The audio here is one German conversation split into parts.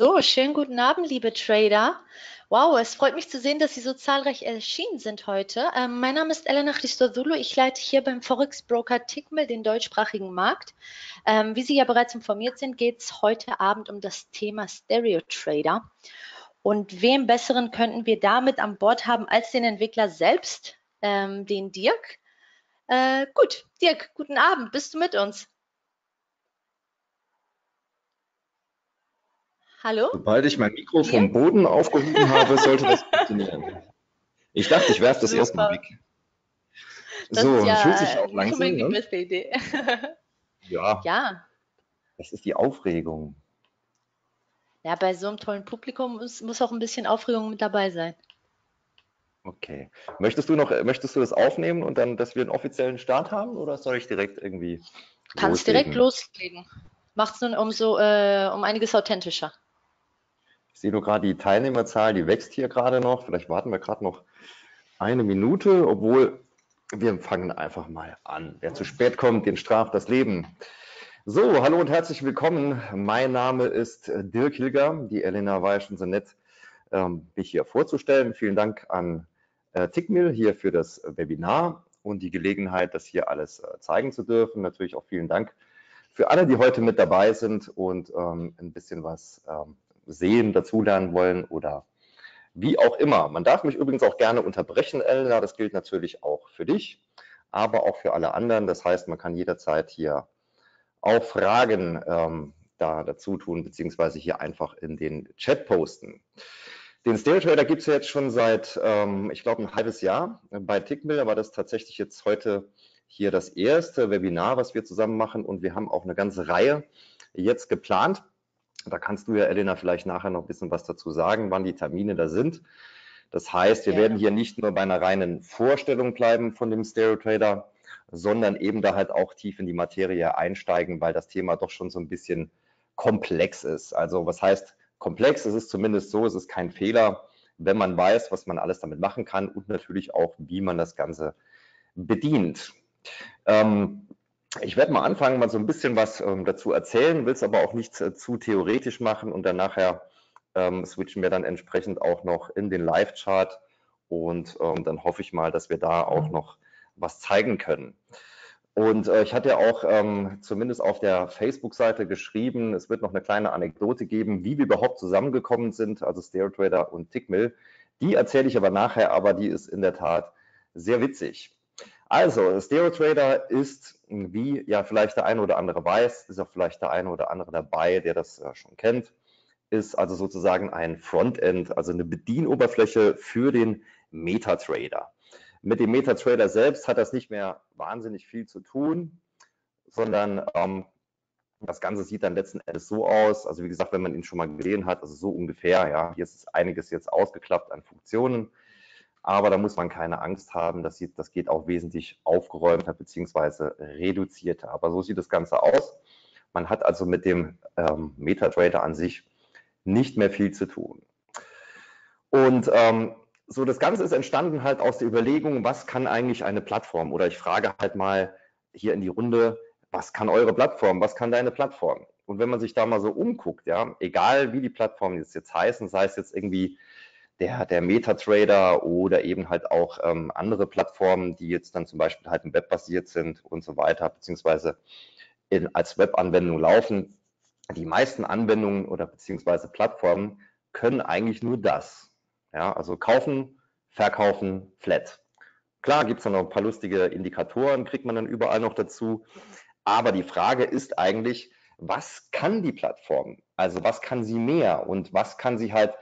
So, schönen guten Abend, liebe Trader. Wow, es freut mich zu sehen, dass Sie so zahlreich erschienen sind heute. Ähm, mein Name ist Elena Christodoulou. Ich leite hier beim Forex Broker Tickmill den deutschsprachigen Markt. Ähm, wie Sie ja bereits informiert sind, geht es heute Abend um das Thema Stereo Trader. Und wem besseren könnten wir damit an Bord haben als den Entwickler selbst, ähm, den Dirk? Äh, gut, Dirk, guten Abend. Bist du mit uns? Hallo? Sobald ich mein Mikro vom ja? Boden aufgehoben habe, sollte das funktionieren. Ich dachte, ich werfe das erstmal weg. Das so, ja fühlt sich auch langsam. Die ne? beste Idee. ja. Ja. Das ist die Aufregung. Ja, bei so einem tollen Publikum muss, muss auch ein bisschen Aufregung mit dabei sein. Okay. Möchtest du noch, möchtest du das aufnehmen und dann, dass wir einen offiziellen Start haben oder soll ich direkt irgendwie? Kannst loslegen? direkt loslegen. Macht es nun umso äh, um einiges authentischer. Ich sehe nur gerade die Teilnehmerzahl, die wächst hier gerade noch. Vielleicht warten wir gerade noch eine Minute, obwohl wir fangen einfach mal an. Wer zu spät kommt, den straft das Leben. So, hallo und herzlich willkommen. Mein Name ist Dirk Hilger. Die Elena war ja schon so nett, ähm, mich hier vorzustellen. Vielen Dank an äh, Tickmill hier für das Webinar und die Gelegenheit, das hier alles äh, zeigen zu dürfen. Natürlich auch vielen Dank für alle, die heute mit dabei sind und ähm, ein bisschen was ähm, sehen, dazulernen wollen oder wie auch immer. Man darf mich übrigens auch gerne unterbrechen, Elena. Das gilt natürlich auch für dich, aber auch für alle anderen. Das heißt, man kann jederzeit hier auch Fragen ähm, da dazu tun, beziehungsweise hier einfach in den Chat posten. Den Stereo Trader gibt es ja jetzt schon seit, ähm, ich glaube, ein halbes Jahr. Bei Tickmill war das tatsächlich jetzt heute hier das erste Webinar, was wir zusammen machen und wir haben auch eine ganze Reihe jetzt geplant. Da kannst du ja, Elena, vielleicht nachher noch ein bisschen was dazu sagen, wann die Termine da sind. Das heißt, wir ja. werden hier nicht nur bei einer reinen Vorstellung bleiben von dem Stereo Trader, sondern eben da halt auch tief in die Materie einsteigen, weil das Thema doch schon so ein bisschen komplex ist. Also was heißt komplex? Es ist zumindest so, es ist kein Fehler, wenn man weiß, was man alles damit machen kann und natürlich auch, wie man das Ganze bedient. Ähm, ich werde mal anfangen, mal so ein bisschen was ähm, dazu erzählen, will es aber auch nicht äh, zu theoretisch machen und dann nachher ähm, switchen wir dann entsprechend auch noch in den Live-Chart und ähm, dann hoffe ich mal, dass wir da auch mhm. noch was zeigen können. Und äh, ich hatte ja auch ähm, zumindest auf der Facebook-Seite geschrieben, es wird noch eine kleine Anekdote geben, wie wir überhaupt zusammengekommen sind, also StereoTrader und Tickmill. Die erzähle ich aber nachher, aber die ist in der Tat sehr witzig. Also, StereoTrader ist, wie ja vielleicht der eine oder andere weiß, ist auch vielleicht der eine oder andere dabei, der das äh, schon kennt, ist also sozusagen ein Frontend, also eine Bedienoberfläche für den MetaTrader. Mit dem MetaTrader selbst hat das nicht mehr wahnsinnig viel zu tun, sondern ähm, das Ganze sieht dann letzten Endes so aus, also wie gesagt, wenn man ihn schon mal gesehen hat, also so ungefähr, ja, hier ist einiges jetzt ausgeklappt an Funktionen. Aber da muss man keine Angst haben, das, sieht, das geht auch wesentlich aufgeräumter bzw. reduzierter. Aber so sieht das Ganze aus. Man hat also mit dem ähm, MetaTrader an sich nicht mehr viel zu tun. Und ähm, so das Ganze ist entstanden halt aus der Überlegung, was kann eigentlich eine Plattform? Oder ich frage halt mal hier in die Runde, was kann eure Plattform? Was kann deine Plattform? Und wenn man sich da mal so umguckt, ja, egal wie die Plattformen jetzt, jetzt heißen, sei es jetzt irgendwie der, der MetaTrader oder eben halt auch ähm, andere Plattformen, die jetzt dann zum Beispiel halt im Web basiert sind und so weiter, beziehungsweise in, als Webanwendung laufen. Die meisten Anwendungen oder beziehungsweise Plattformen können eigentlich nur das. Ja, also kaufen, verkaufen, flat. Klar gibt es noch ein paar lustige Indikatoren, kriegt man dann überall noch dazu. Aber die Frage ist eigentlich, was kann die Plattform? Also was kann sie mehr und was kann sie halt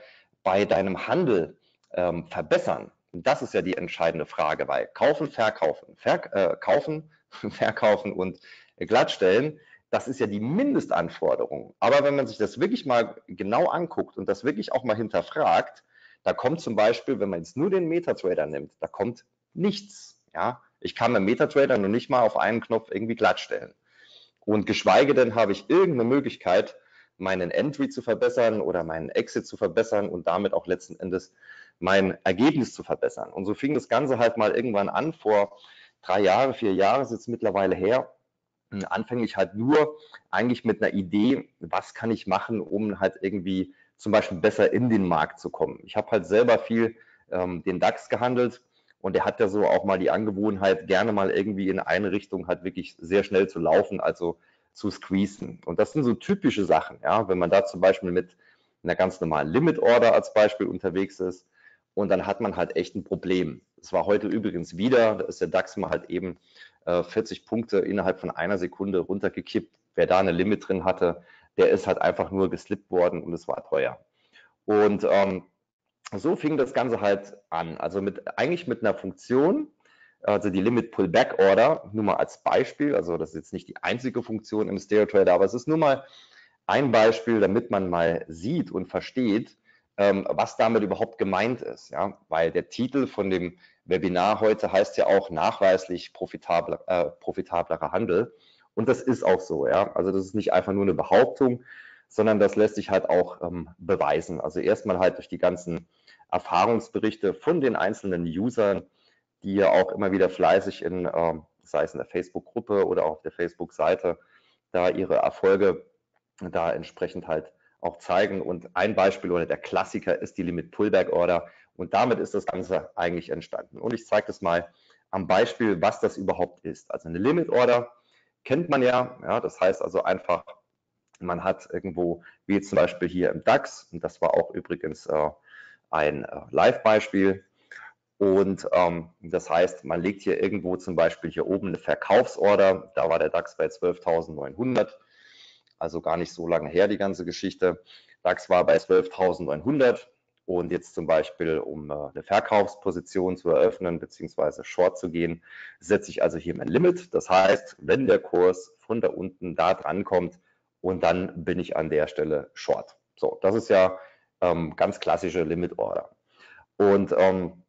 bei deinem Handel ähm, verbessern? das ist ja die entscheidende Frage, weil kaufen, verkaufen, ver äh, kaufen, verkaufen und glattstellen, das ist ja die Mindestanforderung. Aber wenn man sich das wirklich mal genau anguckt und das wirklich auch mal hinterfragt, da kommt zum Beispiel, wenn man jetzt nur den MetaTrader nimmt, da kommt nichts. Ja, ich kann beim MetaTrader noch nicht mal auf einen Knopf irgendwie glattstellen. Und geschweige denn habe ich irgendeine Möglichkeit, meinen Entry zu verbessern oder meinen Exit zu verbessern und damit auch letzten Endes mein Ergebnis zu verbessern. Und so fing das Ganze halt mal irgendwann an, vor drei Jahren, vier Jahren ist jetzt mittlerweile her. Anfänglich halt nur eigentlich mit einer Idee, was kann ich machen, um halt irgendwie zum Beispiel besser in den Markt zu kommen. Ich habe halt selber viel ähm, den DAX gehandelt und der hat ja so auch mal die Angewohnheit, gerne mal irgendwie in eine Richtung halt wirklich sehr schnell zu laufen, also zu squeezen. Und das sind so typische Sachen, ja, wenn man da zum Beispiel mit einer ganz normalen Limit Order als Beispiel unterwegs ist und dann hat man halt echt ein Problem. Es war heute übrigens wieder, da ist der DAX mal halt eben äh, 40 Punkte innerhalb von einer Sekunde runtergekippt. Wer da eine Limit drin hatte, der ist halt einfach nur geslippt worden und es war teuer. Und ähm, so fing das Ganze halt an. Also mit, eigentlich mit einer Funktion, also die Limit Pullback Order, nur mal als Beispiel, also das ist jetzt nicht die einzige Funktion im Stereo Trader, aber es ist nur mal ein Beispiel, damit man mal sieht und versteht, ähm, was damit überhaupt gemeint ist. Ja? Weil der Titel von dem Webinar heute heißt ja auch nachweislich profitabler, äh, profitablerer Handel. Und das ist auch so. Ja? Also das ist nicht einfach nur eine Behauptung, sondern das lässt sich halt auch ähm, beweisen. Also erstmal halt durch die ganzen Erfahrungsberichte von den einzelnen Usern, die ja auch immer wieder fleißig in, äh, sei es in der Facebook-Gruppe oder auch auf der Facebook-Seite, da ihre Erfolge da entsprechend halt auch zeigen. Und ein Beispiel oder der Klassiker ist die Limit Pullback Order. Und damit ist das Ganze eigentlich entstanden. Und ich zeige das mal am Beispiel, was das überhaupt ist. Also eine Limit Order kennt man ja. ja das heißt also einfach, man hat irgendwo, wie zum Beispiel hier im DAX, und das war auch übrigens äh, ein äh, Live-Beispiel. Und ähm, das heißt, man legt hier irgendwo zum Beispiel hier oben eine Verkaufsorder. Da war der DAX bei 12.900, also gar nicht so lange her die ganze Geschichte. DAX war bei 12.900 und jetzt zum Beispiel, um äh, eine Verkaufsposition zu eröffnen bzw. Short zu gehen, setze ich also hier mein Limit. Das heißt, wenn der Kurs von da unten da dran kommt und dann bin ich an der Stelle Short. So, das ist ja ähm, ganz klassische Limit Order. Und ähm,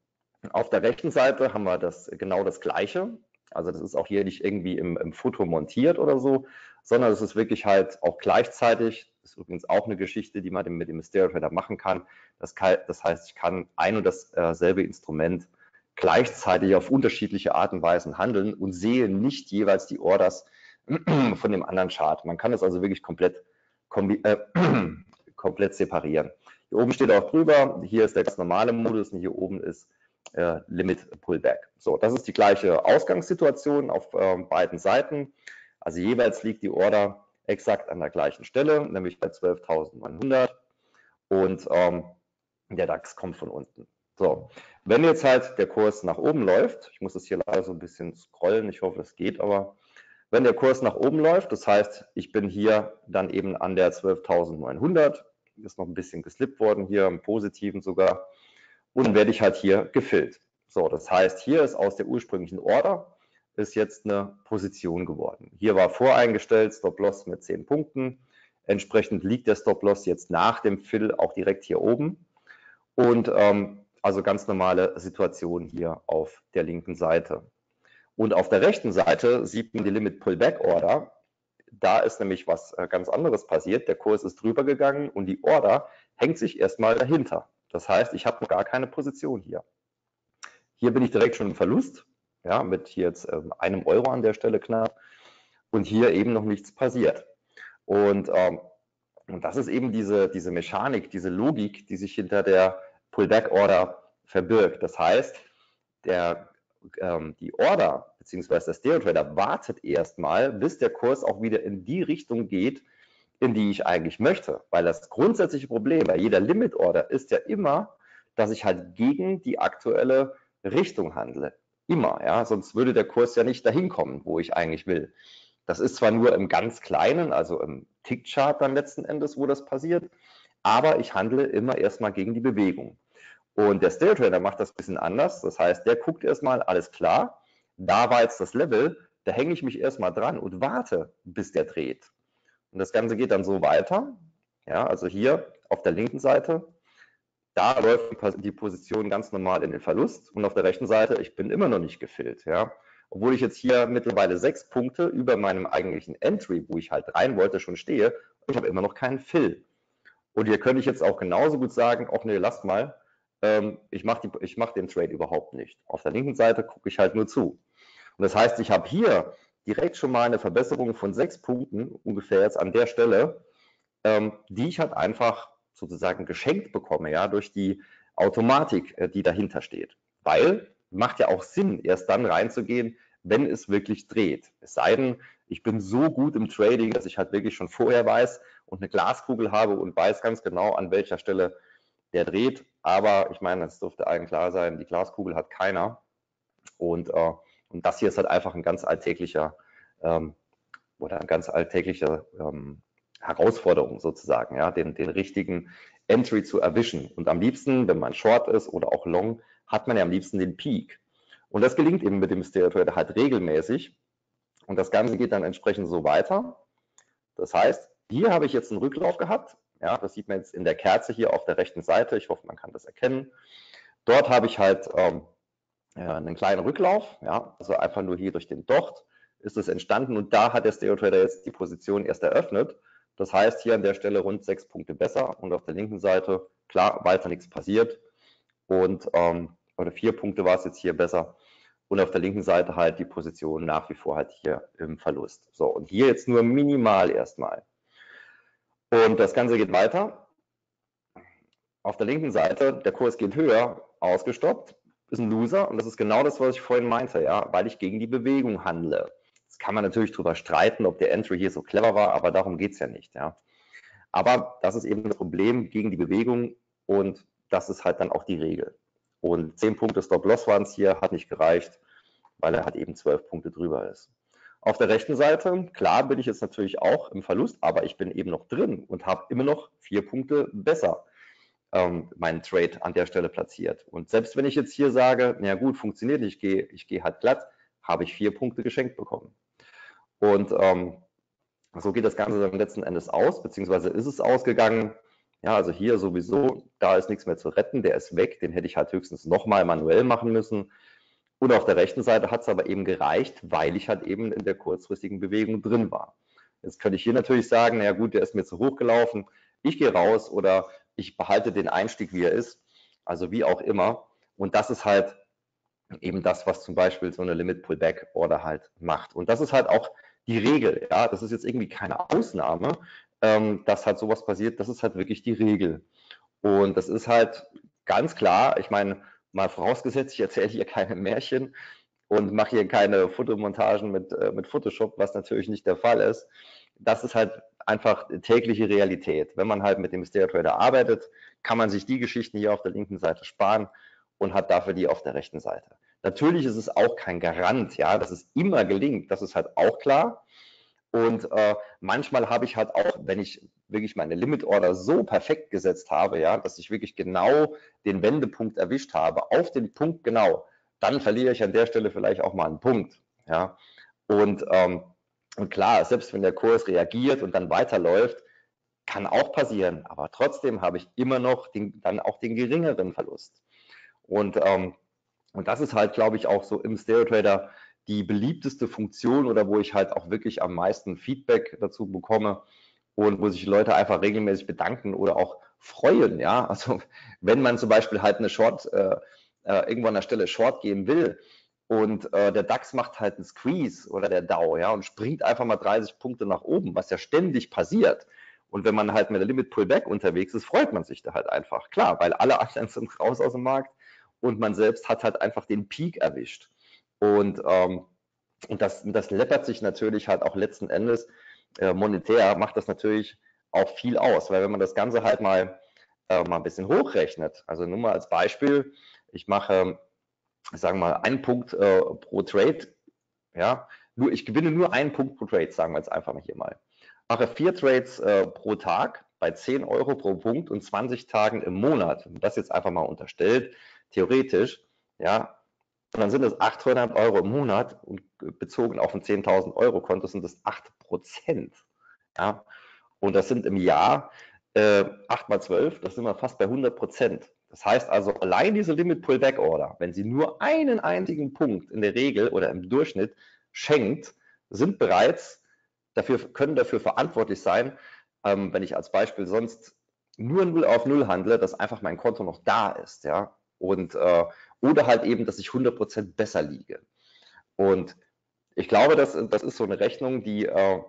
auf der rechten Seite haben wir das genau das Gleiche. Also das ist auch hier nicht irgendwie im, im Foto montiert oder so, sondern es ist wirklich halt auch gleichzeitig. Das ist übrigens auch eine Geschichte, die man mit dem Mysterio Trader machen kann. Das, kann. das, heißt, ich kann ein und dasselbe Instrument gleichzeitig auf unterschiedliche Art und Weisen handeln und sehe nicht jeweils die Orders von dem anderen Chart. Man kann es also wirklich komplett, äh, komplett separieren. Hier oben steht auch drüber, hier ist der ganz normale Modus und hier oben ist äh, Limit Pullback. So, das ist die gleiche Ausgangssituation auf äh, beiden Seiten. Also jeweils liegt die Order exakt an der gleichen Stelle, nämlich bei 12.900 und ähm, der DAX kommt von unten. So, wenn jetzt halt der Kurs nach oben läuft, ich muss das hier leider so ein bisschen scrollen, ich hoffe, es geht, aber wenn der Kurs nach oben läuft, das heißt, ich bin hier dann eben an der 12.900, ist noch ein bisschen geslippt worden hier, im Positiven sogar. Und werde ich halt hier gefüllt. So, das heißt, hier ist aus der ursprünglichen Order ist jetzt eine Position geworden. Hier war voreingestellt Stop-Loss mit 10 Punkten. Entsprechend liegt der Stop-Loss jetzt nach dem Fill auch direkt hier oben. Und ähm, also ganz normale Situation hier auf der linken Seite. Und auf der rechten Seite sieht man die Limit Pullback Order da ist nämlich was äh, ganz anderes passiert. Der Kurs ist drüber gegangen und die Order hängt sich erstmal dahinter. Das heißt, ich habe noch gar keine Position hier. Hier bin ich direkt schon im Verlust, ja, mit jetzt ähm, einem Euro an der Stelle knapp und hier eben noch nichts passiert. Und, ähm, und das ist eben diese, diese Mechanik, diese Logik, die sich hinter der Pullback-Order verbirgt. Das heißt, der, ähm, die Order beziehungsweise der Stereo Trader wartet erstmal, bis der Kurs auch wieder in die Richtung geht, in die ich eigentlich möchte. Weil das grundsätzliche Problem bei jeder Limit Order ist ja immer, dass ich halt gegen die aktuelle Richtung handle. Immer, ja, sonst würde der Kurs ja nicht dahin kommen, wo ich eigentlich will. Das ist zwar nur im ganz Kleinen, also im Tick-Chart dann letzten Endes, wo das passiert, aber ich handle immer erstmal gegen die Bewegung. Und der Stereo Trader macht das ein bisschen anders. Das heißt, der guckt erstmal, alles klar, da war jetzt das Level, da hänge ich mich erstmal dran und warte, bis der dreht. Und das Ganze geht dann so weiter. Ja, also hier auf der linken Seite, da läuft die Position ganz normal in den Verlust und auf der rechten Seite, ich bin immer noch nicht gefüllt. Ja. Obwohl ich jetzt hier mittlerweile sechs Punkte über meinem eigentlichen Entry, wo ich halt rein wollte, schon stehe, ich habe immer noch keinen Fill. Und hier könnte ich jetzt auch genauso gut sagen, auch nee, lasst mal, ähm, ich mache mach den Trade überhaupt nicht. Auf der linken Seite gucke ich halt nur zu. Und das heißt, ich habe hier direkt schon mal eine Verbesserung von sechs Punkten ungefähr jetzt an der Stelle, ähm, die ich halt einfach sozusagen geschenkt bekomme, ja, durch die Automatik, äh, die dahinter steht. Weil macht ja auch Sinn, erst dann reinzugehen, wenn es wirklich dreht. Es sei denn, ich bin so gut im Trading, dass ich halt wirklich schon vorher weiß und eine Glaskugel habe und weiß ganz genau, an welcher Stelle der dreht. Aber ich meine, es dürfte allen klar sein, die Glaskugel hat keiner. Und, äh, und das hier ist halt einfach ein ganz alltäglicher ähm, oder eine ganz alltägliche ähm, Herausforderung sozusagen, ja, den, den richtigen Entry zu erwischen. Und am liebsten, wenn man Short ist oder auch Long, hat man ja am liebsten den Peak. Und das gelingt eben mit dem Stereo Trader halt regelmäßig. Und das Ganze geht dann entsprechend so weiter. Das heißt, hier habe ich jetzt einen Rücklauf gehabt. Ja, das sieht man jetzt in der Kerze hier auf der rechten Seite. Ich hoffe, man kann das erkennen. Dort habe ich halt ähm, einen kleinen Rücklauf. Ja, also einfach nur hier durch den Docht ist es entstanden. Und da hat der Stereo Trader jetzt die Position erst eröffnet. Das heißt, hier an der Stelle rund sechs Punkte besser. Und auf der linken Seite, klar, weiter nichts passiert. Und ähm, oder vier Punkte war es jetzt hier besser. Und auf der linken Seite halt die Position nach wie vor halt hier im Verlust. So, und hier jetzt nur minimal erstmal. Und das Ganze geht weiter. Auf der linken Seite, der Kurs geht höher, ausgestoppt, ist ein Loser. Und das ist genau das, was ich vorhin meinte, ja, weil ich gegen die Bewegung handle. Jetzt kann man natürlich darüber streiten, ob der Entry hier so clever war, aber darum geht es ja nicht, ja. Aber das ist eben das Problem gegen die Bewegung und das ist halt dann auch die Regel. Und 10 Punkte Stop-Loss waren es hier, hat nicht gereicht, weil er halt eben 12 Punkte drüber ist. Auf der rechten Seite, klar bin ich jetzt natürlich auch im Verlust, aber ich bin eben noch drin und habe immer noch vier Punkte besser ähm, meinen Trade an der Stelle platziert. Und selbst wenn ich jetzt hier sage, na gut, funktioniert, ich gehe ich geh halt glatt, habe ich vier Punkte geschenkt bekommen. Und ähm, so geht das Ganze dann letzten Endes aus, beziehungsweise ist es ausgegangen. Ja, also hier sowieso, da ist nichts mehr zu retten, der ist weg, den hätte ich halt höchstens nochmal manuell machen müssen. Und auf der rechten Seite hat es aber eben gereicht, weil ich halt eben in der kurzfristigen Bewegung drin war. Jetzt könnte ich hier natürlich sagen, naja gut, der ist mir zu hoch gelaufen, ich gehe raus oder ich behalte den Einstieg, wie er ist, also wie auch immer. Und das ist halt eben das, was zum Beispiel so eine Limit Pullback Order halt macht. Und das ist halt auch die Regel. Ja, das ist jetzt irgendwie keine Ausnahme, ähm, dass halt sowas passiert. Das ist halt wirklich die Regel. Und das ist halt ganz klar. Ich meine, mal vorausgesetzt, ich erzähle hier keine Märchen und mache hier keine Fotomontagen mit, äh, mit Photoshop, was natürlich nicht der Fall ist. Das ist halt einfach tägliche Realität. Wenn man halt mit dem Stereo Trader arbeitet, kann man sich die Geschichten hier auf der linken Seite sparen und hat dafür die auf der rechten Seite. Natürlich ist es auch kein Garant, ja, dass es immer gelingt, das ist halt auch klar. Und äh, manchmal habe ich halt auch, wenn ich wirklich meine Limit Order so perfekt gesetzt habe, ja, dass ich wirklich genau den Wendepunkt erwischt habe, auf den Punkt genau, dann verliere ich an der Stelle vielleicht auch mal einen Punkt, ja. Und, ähm, und klar, selbst wenn der Kurs reagiert und dann weiterläuft, kann auch passieren, aber trotzdem habe ich immer noch den, dann auch den geringeren Verlust. Und, ähm, und das ist halt, glaube ich, auch so im Stereo Trader die beliebteste Funktion oder wo ich halt auch wirklich am meisten Feedback dazu bekomme und wo sich Leute einfach regelmäßig bedanken oder auch freuen. Ja, also wenn man zum Beispiel halt eine Short, äh, äh, irgendwo an der Stelle Short gehen will und äh, der DAX macht halt einen Squeeze oder der DAO, ja, und springt einfach mal 30 Punkte nach oben, was ja ständig passiert. Und wenn man halt mit der Limit Pullback unterwegs ist, freut man sich da halt einfach. Klar, weil alle anderen sind raus aus dem Markt und man selbst hat halt einfach den Peak erwischt. Und, ähm, und das, das läppert sich natürlich halt auch letzten Endes äh, monetär, macht das natürlich auch viel aus, weil wenn man das Ganze halt mal, äh, mal ein bisschen hochrechnet, also nur mal als Beispiel, ich mache, sagen wir mal, einen Punkt äh, pro Trade, ja, nur, ich gewinne nur einen Punkt pro Trade, sagen wir jetzt einfach mal hier mal. Mache vier Trades äh, pro Tag bei 10 Euro pro Punkt und 20 Tagen im Monat. Und das jetzt einfach mal unterstellt, theoretisch, ja, und dann sind es 800 Euro im Monat und bezogen auf ein 10.000 Euro Konto sind das 8 Prozent. Ja? Und das sind im Jahr äh, 8 mal 12, das sind wir fast bei 100 Prozent. Das heißt also, allein diese Limit Pullback Order, wenn sie nur einen einzigen Punkt in der Regel oder im Durchschnitt schenkt, sind bereits dafür, können dafür verantwortlich sein, ähm, wenn ich als Beispiel sonst nur 0 auf 0 handle, dass einfach mein Konto noch da ist. Ja? Und äh, oder halt eben, dass ich 100% besser liege. Und ich glaube, das, das ist so eine Rechnung, die, äh,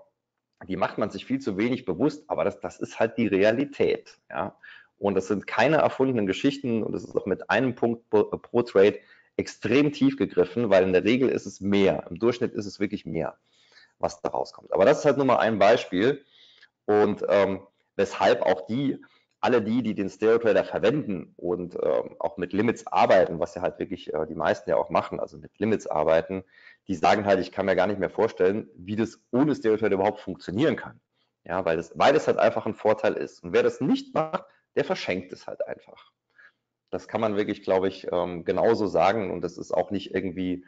die macht man sich viel zu wenig bewusst, aber das, das ist halt die Realität. Ja? Und das sind keine erfundenen Geschichten und es ist auch mit einem Punkt pro, pro Trade extrem tief gegriffen, weil in der Regel ist es mehr. Im Durchschnitt ist es wirklich mehr, was da rauskommt. Aber das ist halt nur mal ein Beispiel und ähm, weshalb auch die, alle die, die den Stereo Trader verwenden und ähm, auch mit Limits arbeiten, was ja halt wirklich äh, die meisten ja auch machen, also mit Limits arbeiten, die sagen halt, ich kann mir gar nicht mehr vorstellen, wie das ohne Stereo Trader überhaupt funktionieren kann. Ja, weil das, weil das halt einfach ein Vorteil ist. Und wer das nicht macht, der verschenkt es halt einfach. Das kann man wirklich, glaube ich, ähm, genauso sagen. Und das ist auch nicht irgendwie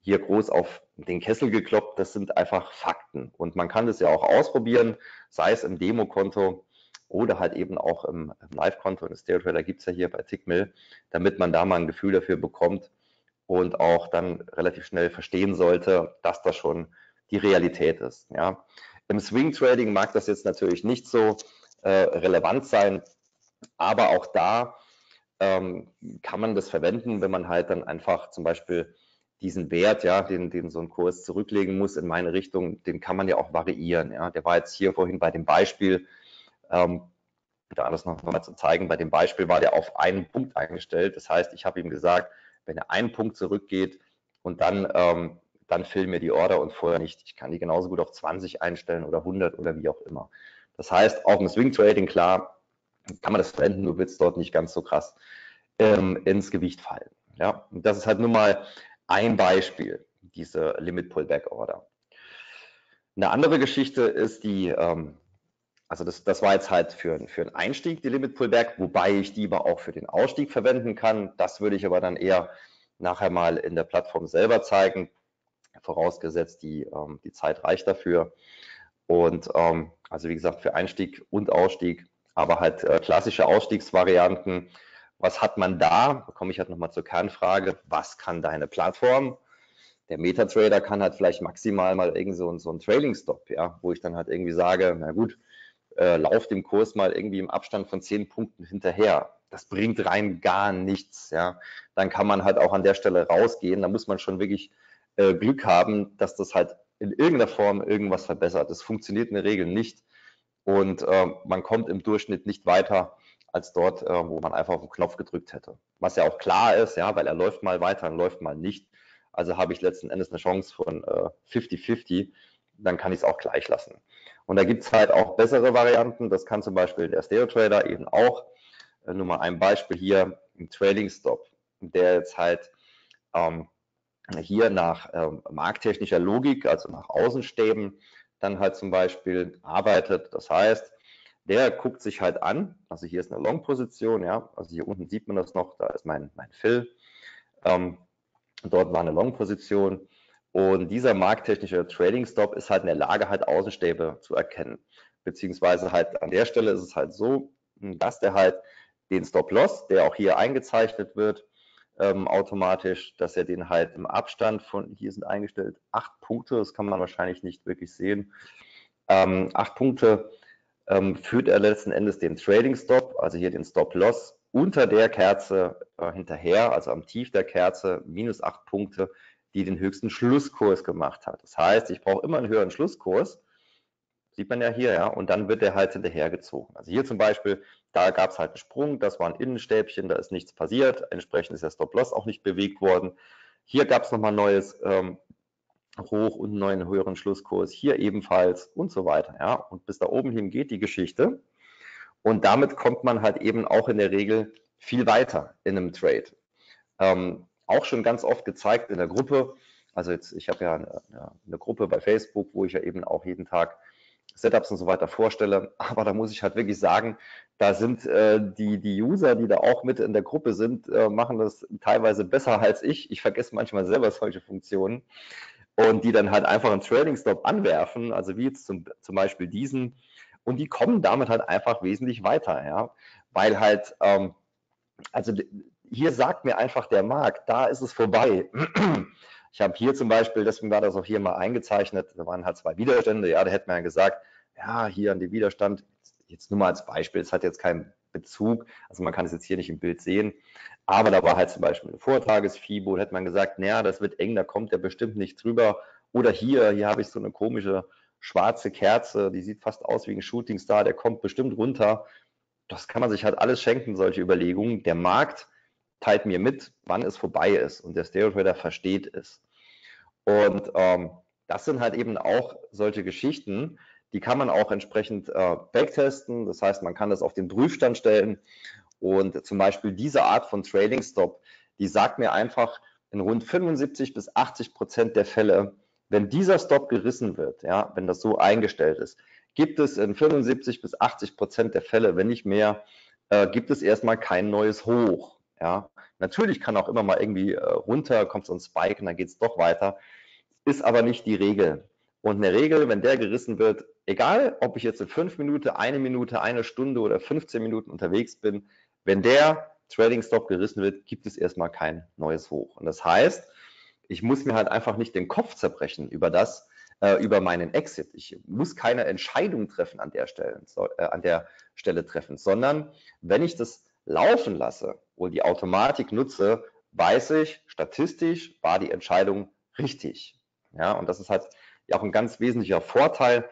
hier groß auf den Kessel gekloppt. Das sind einfach Fakten. Und man kann das ja auch ausprobieren, sei es im Demokonto oder halt eben auch im, im Live-Konto. Und Stereo Trader gibt es ja hier bei Tickmill, damit man da mal ein Gefühl dafür bekommt und auch dann relativ schnell verstehen sollte, dass das schon die Realität ist. Ja. Im Swing Trading mag das jetzt natürlich nicht so äh, relevant sein, aber auch da ähm, kann man das verwenden, wenn man halt dann einfach zum Beispiel diesen Wert, ja, den, den so ein Kurs zurücklegen muss in meine Richtung, den kann man ja auch variieren. Ja. Der war jetzt hier vorhin bei dem Beispiel, ähm, da alles noch mal zu zeigen, bei dem Beispiel war der auf einen Punkt eingestellt. Das heißt, ich habe ihm gesagt, wenn er einen Punkt zurückgeht und dann, ähm, dann filmen mir die Order und vorher nicht. Ich kann die genauso gut auf 20 einstellen oder 100 oder wie auch immer. Das heißt, auch im Swing Trading, klar, kann man das verwenden, nur wird es dort nicht ganz so krass ähm, ins Gewicht fallen. Ja, und das ist halt nur mal ein Beispiel, diese Limit Pullback Order. Eine andere Geschichte ist die, ähm, also das, das war jetzt halt für, für einen Einstieg die Limit Pullback, wobei ich die aber auch für den Ausstieg verwenden kann. Das würde ich aber dann eher nachher mal in der Plattform selber zeigen, vorausgesetzt die, ähm, die Zeit reicht dafür. Und ähm, also wie gesagt, für Einstieg und Ausstieg aber halt äh, klassische Ausstiegsvarianten. Was hat man da? Da komme ich halt nochmal zur Kernfrage. Was kann deine Plattform? Der MetaTrader kann halt vielleicht maximal mal irgend so, so einen Trailing-Stop, ja, wo ich dann halt irgendwie sage, na gut, äh, lauf dem Kurs mal irgendwie im Abstand von zehn Punkten hinterher. Das bringt rein gar nichts, ja. Dann kann man halt auch an der Stelle rausgehen. Da muss man schon wirklich äh, Glück haben, dass das halt in irgendeiner Form irgendwas verbessert. Das funktioniert in der Regel nicht und äh, man kommt im Durchschnitt nicht weiter als dort, äh, wo man einfach auf den Knopf gedrückt hätte. Was ja auch klar ist, ja, weil er läuft mal weiter und läuft mal nicht. Also habe ich letzten Endes eine Chance von 50-50, äh, dann kann ich es auch gleich lassen. Und da gibt es halt auch bessere Varianten. Das kann zum Beispiel der Stereo Trader eben auch. Äh, nur mal ein Beispiel hier, ein Trading Stop, der jetzt halt ähm, hier nach ähm, markttechnischer Logik, also nach Außenstäben, dann halt zum Beispiel arbeitet. Das heißt, der guckt sich halt an, also hier ist eine Long-Position, ja, also hier unten sieht man das noch, da ist mein, mein Fill. Ähm, dort war eine Long-Position und dieser markttechnische Trading-Stop ist halt in der Lage, halt Außenstäbe zu erkennen. Beziehungsweise halt an der Stelle ist es halt so, dass der halt den Stop-Loss, der auch hier eingezeichnet wird, ähm, automatisch, dass er den halt im Abstand von, hier sind eingestellt acht Punkte, das kann man wahrscheinlich nicht wirklich sehen, ähm, acht Punkte ähm, führt er letzten Endes den Trading Stop, also hier den Stop Loss unter der Kerze äh, hinterher, also am Tief der Kerze, minus acht Punkte, die den höchsten Schlusskurs gemacht hat. Das heißt, ich brauche immer einen höheren Schlusskurs, Sieht man ja hier, ja, und dann wird der halt hinterhergezogen. Also hier zum Beispiel, da gab es halt einen Sprung, das war ein Innenstäbchen, da ist nichts passiert, entsprechend ist der Stop-Loss auch nicht bewegt worden. Hier gab es nochmal ein neues ähm, Hoch- und einen neuen höheren Schlusskurs, hier ebenfalls und so weiter, ja. Und bis da oben hin geht die Geschichte. Und damit kommt man halt eben auch in der Regel viel weiter in einem Trade. Ähm, auch schon ganz oft gezeigt in der Gruppe. Also jetzt, ich habe ja eine, eine, Gruppe bei Facebook, wo ich ja eben auch jeden Tag Setups und so weiter vorstelle. Aber da muss ich halt wirklich sagen, da sind äh, die, die User, die da auch mit in der Gruppe sind, äh, machen das teilweise besser als ich. Ich vergesse manchmal selber solche Funktionen und die dann halt einfach einen Trading Stop anwerfen, also wie jetzt zum, zum Beispiel diesen. Und die kommen damit halt einfach wesentlich weiter, ja, weil halt, ähm, also hier sagt mir einfach der Markt, da ist es vorbei. Ich habe hier zum Beispiel, deswegen war das auch hier mal eingezeichnet, da waren halt zwei Widerstände, ja, da hätte man ja gesagt, ja, hier an den Widerstand, jetzt nur mal als Beispiel, es hat jetzt keinen Bezug, also man kann es jetzt hier nicht im Bild sehen, aber da war halt zum Beispiel eine Vortages-FIBO, hätte man gesagt, naja, das wird eng, da kommt der bestimmt nicht drüber. Oder hier, hier habe ich so eine komische schwarze Kerze, die sieht fast aus wie ein Shootingstar, der kommt bestimmt runter. Das kann man sich halt alles schenken, solche Überlegungen. Der Markt teilt mir mit, wann es vorbei ist und der Stereo Trader versteht es. Und ähm, das sind halt eben auch solche Geschichten, die kann man auch entsprechend äh, backtesten. Das heißt, man kann das auf den Prüfstand stellen. Und zum Beispiel diese Art von Trading Stop, die sagt mir einfach in rund 75 bis 80 Prozent der Fälle, wenn dieser Stop gerissen wird, ja, wenn das so eingestellt ist, gibt es in 75 bis 80 Prozent der Fälle, wenn nicht mehr, äh, gibt es erstmal kein neues Hoch. Ja. Natürlich kann auch immer mal irgendwie äh, runter, kommt so ein Spike und dann geht es doch weiter, ist aber nicht die Regel. Und eine Regel, wenn der gerissen wird, egal ob ich jetzt in fünf Minuten, eine Minute, eine Stunde oder 15 Minuten unterwegs bin, wenn der Trading Stop gerissen wird, gibt es erstmal kein neues Hoch. Und das heißt, ich muss mir halt einfach nicht den Kopf zerbrechen über das, äh, über meinen Exit. Ich muss keine Entscheidung treffen an der Stelle, äh, an der Stelle treffen, sondern wenn ich das laufen lasse und die Automatik nutze, weiß ich, statistisch war die Entscheidung richtig. Ja, und das ist halt auch ein ganz wesentlicher Vorteil,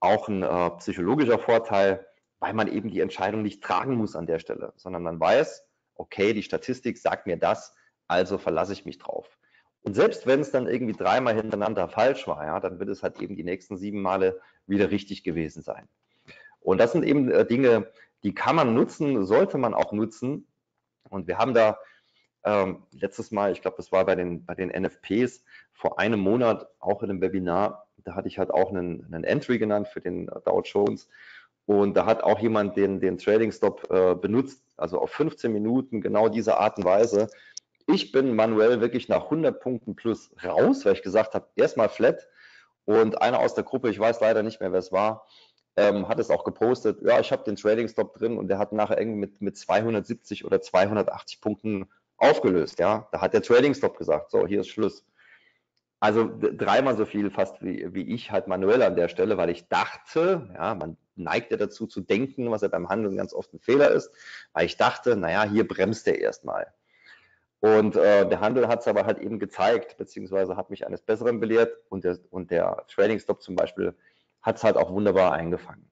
auch ein äh, psychologischer Vorteil, weil man eben die Entscheidung nicht tragen muss an der Stelle, sondern man weiß, okay, die Statistik sagt mir das, also verlasse ich mich drauf. Und selbst wenn es dann irgendwie dreimal hintereinander falsch war, ja, dann wird es halt eben die nächsten sieben Male wieder richtig gewesen sein. Und das sind eben äh, Dinge, die kann man nutzen, sollte man auch nutzen. Und wir haben da ähm, letztes Mal, ich glaube, das war bei den, bei den NFPs, vor einem Monat auch in einem Webinar, da hatte ich halt auch einen, einen Entry genannt für den Dow Jones. Und da hat auch jemand den, den Trading Stop äh, benutzt, also auf 15 Minuten, genau diese Art und Weise. Ich bin manuell wirklich nach 100 Punkten plus raus, weil ich gesagt habe, erstmal flat. Und einer aus der Gruppe, ich weiß leider nicht mehr, wer es war, ähm, hat es auch gepostet, ja, ich habe den Trading Stop drin und der hat nachher irgendwie mit, mit 270 oder 280 Punkten aufgelöst. Ja, da hat der Trading Stop gesagt, so, hier ist Schluss. Also dreimal so viel fast wie, wie ich halt manuell an der Stelle, weil ich dachte, ja, man neigt ja dazu zu denken, was ja beim Handeln ganz oft ein Fehler ist, weil ich dachte, naja, hier bremst er erstmal. Und äh, der Handel hat es aber halt eben gezeigt, beziehungsweise hat mich eines Besseren belehrt und der, und der Trading Stop zum Beispiel hat es halt auch wunderbar eingefangen.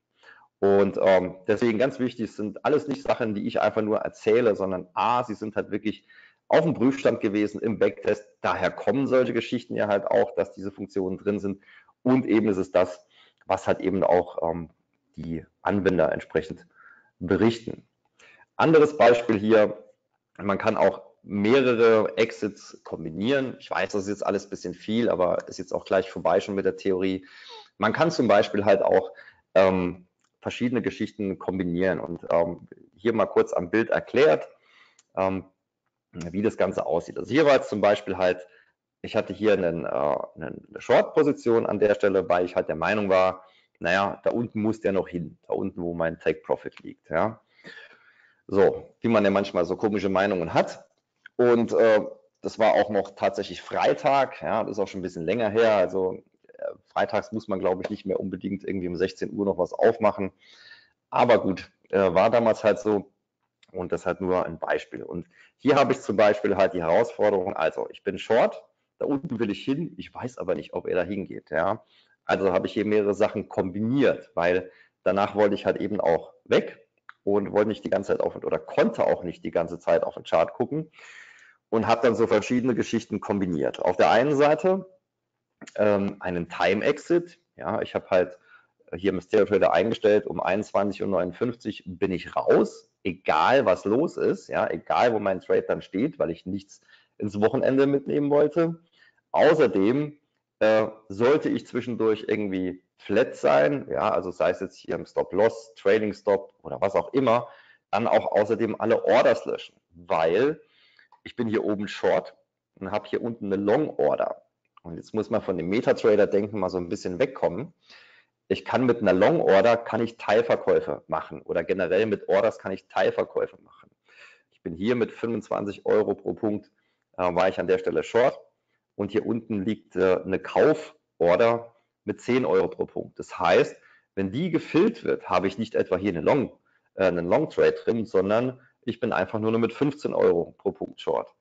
Und ähm, deswegen ganz wichtig, sind alles nicht Sachen, die ich einfach nur erzähle, sondern A, sie sind halt wirklich auf dem Prüfstand gewesen im Backtest. Daher kommen solche Geschichten ja halt auch, dass diese Funktionen drin sind. Und eben ist es das, was halt eben auch ähm, die Anwender entsprechend berichten. Anderes Beispiel hier, man kann auch mehrere Exits kombinieren. Ich weiß, das ist jetzt alles ein bisschen viel, aber ist jetzt auch gleich vorbei schon mit der Theorie. Man kann zum Beispiel halt auch ähm, verschiedene Geschichten kombinieren. Und ähm, hier mal kurz am Bild erklärt, ähm, wie das Ganze aussieht. Also hier war jetzt zum Beispiel halt, ich hatte hier einen, äh, eine Short-Position an der Stelle, weil ich halt der Meinung war, naja, da unten muss der noch hin, da unten, wo mein Take-Profit liegt. Ja. So, wie man ja manchmal so komische Meinungen hat. Und äh, das war auch noch tatsächlich Freitag, ja, das ist auch schon ein bisschen länger her. Also freitags muss man, glaube ich, nicht mehr unbedingt irgendwie um 16 Uhr noch was aufmachen. Aber gut, äh, war damals halt so. Und das halt nur ein Beispiel. Und hier habe ich zum Beispiel halt die Herausforderung, also ich bin short, da unten will ich hin, ich weiß aber nicht, ob er da hingeht. Ja? Also habe ich hier mehrere Sachen kombiniert, weil danach wollte ich halt eben auch weg und wollte nicht die ganze Zeit auf oder konnte auch nicht die ganze Zeit auf den Chart gucken und habe dann so verschiedene Geschichten kombiniert. Auf der einen Seite ähm, einen Time Exit. Ja, ich habe halt hier im Stereo Trader eingestellt, um 21.59 Uhr bin ich raus, egal was los ist, ja, egal wo mein Trade dann steht, weil ich nichts ins Wochenende mitnehmen wollte. Außerdem äh, sollte ich zwischendurch irgendwie flat sein, ja, also sei es jetzt hier im Stop-Loss, Trading Stop oder was auch immer, dann auch außerdem alle Orders löschen, weil ich bin hier oben Short und habe hier unten eine Long Order. Und jetzt muss man von dem Metatrader-Denken mal so ein bisschen wegkommen. Ich kann mit einer Long Order kann ich Teilverkäufe machen oder generell mit Orders kann ich Teilverkäufe machen. Ich bin hier mit 25 Euro pro Punkt, äh, war ich an der Stelle short und hier unten liegt äh, eine Kauforder mit 10 Euro pro Punkt. Das heißt, wenn die gefüllt wird, habe ich nicht etwa hier eine Long, äh, einen Long Trade drin, sondern ich bin einfach nur noch mit 15 Euro pro Punkt short.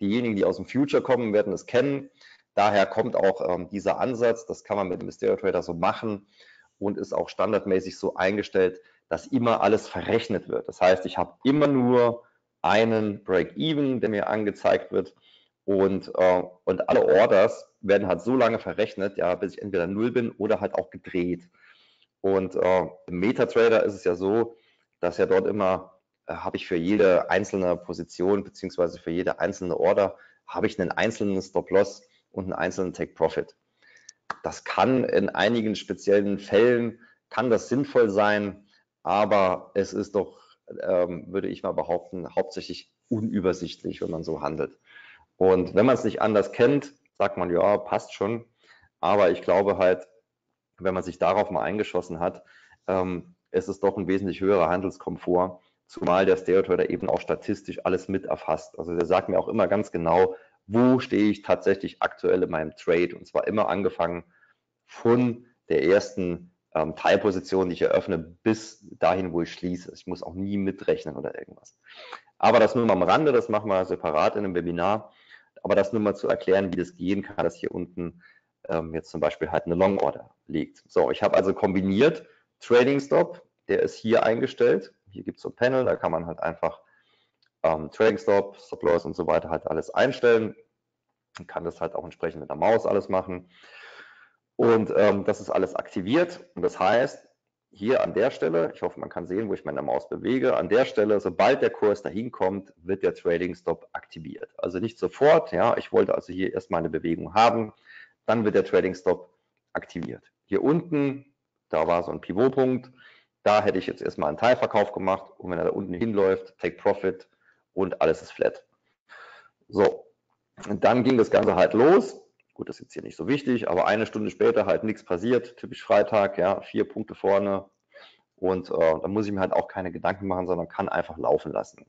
Diejenigen, die aus dem Future kommen, werden es kennen daher kommt auch ähm, dieser Ansatz, das kann man mit dem Mysterio Trader so machen und ist auch standardmäßig so eingestellt, dass immer alles verrechnet wird. Das heißt, ich habe immer nur einen Break-Even, der mir angezeigt wird und, äh, und alle Orders werden halt so lange verrechnet, ja, bis ich entweder null bin oder halt auch gedreht. Und äh, im MetaTrader ist es ja so, dass ja dort immer äh, habe ich für jede einzelne Position beziehungsweise für jede einzelne Order habe ich einen einzelnen Stop-Loss und einen einzelnen Take-Profit. Das kann in einigen speziellen Fällen, kann das sinnvoll sein, aber es ist doch, ähm, würde ich mal behaupten, hauptsächlich unübersichtlich, wenn man so handelt. Und wenn man es nicht anders kennt, sagt man, ja, passt schon. Aber ich glaube halt, wenn man sich darauf mal eingeschossen hat, ähm, ist es doch ein wesentlich höherer Handelskomfort, zumal der Stereo eben auch statistisch alles mit erfasst. Also der sagt mir auch immer ganz genau, wo stehe ich tatsächlich aktuell in meinem Trade und zwar immer angefangen von der ersten ähm, Teilposition, die ich eröffne, bis dahin, wo ich schließe. Ich muss auch nie mitrechnen oder irgendwas. Aber das nur mal am Rande, das machen wir separat in einem Webinar. Aber das nur mal zu erklären, wie das gehen kann, dass hier unten ähm, jetzt zum Beispiel halt eine Long Order liegt. So, ich habe also kombiniert Trading Stop, der ist hier eingestellt. Hier gibt es so ein Panel, da kann man halt einfach ähm, Trading Stop, Stop Loss und so weiter halt alles einstellen. Man kann das halt auch entsprechend mit der Maus alles machen. Und ähm, das ist alles aktiviert. Und das heißt, hier an der Stelle, ich hoffe, man kann sehen, wo ich meine Maus bewege, an der Stelle, sobald der Kurs dahin kommt, wird der Trading Stop aktiviert. Also nicht sofort, ja, ich wollte also hier erstmal eine Bewegung haben, dann wird der Trading Stop aktiviert. Hier unten, da war so ein Pivotpunkt, da hätte ich jetzt erstmal einen Teilverkauf gemacht und wenn er da unten hinläuft, Take Profit und alles ist flat. So, und dann ging das Ganze halt los. Gut, das ist jetzt hier nicht so wichtig, aber eine Stunde später halt nichts passiert. Typisch Freitag, ja, vier Punkte vorne. Und äh, da muss ich mir halt auch keine Gedanken machen, sondern kann einfach laufen lassen.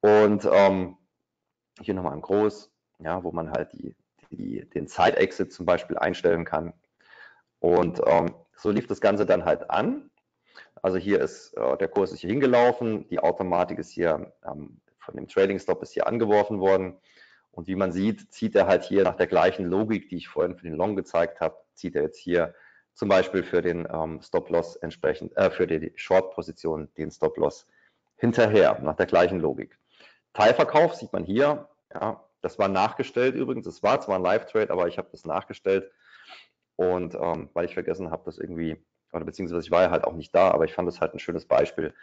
Und ähm, hier nochmal ein Groß, ja, wo man halt die, die, den Side-Exit zum Beispiel einstellen kann. Und ähm, so lief das Ganze dann halt an. Also hier ist äh, der Kurs ist hier hingelaufen, die Automatik ist hier ähm, von dem Trading Stop ist hier angeworfen worden. Und wie man sieht, zieht er halt hier nach der gleichen Logik, die ich vorhin für den Long gezeigt habe, zieht er jetzt hier zum Beispiel für den ähm, Stop-Loss entsprechend, äh, für die Short-Position den Stop-Loss hinterher, nach der gleichen Logik. Teilverkauf sieht man hier, ja, das war nachgestellt übrigens, es war zwar ein Live-Trade, aber ich habe das nachgestellt und ähm, weil ich vergessen habe, das irgendwie, oder beziehungsweise ich war ja halt auch nicht da, aber ich fand das halt ein schönes Beispiel.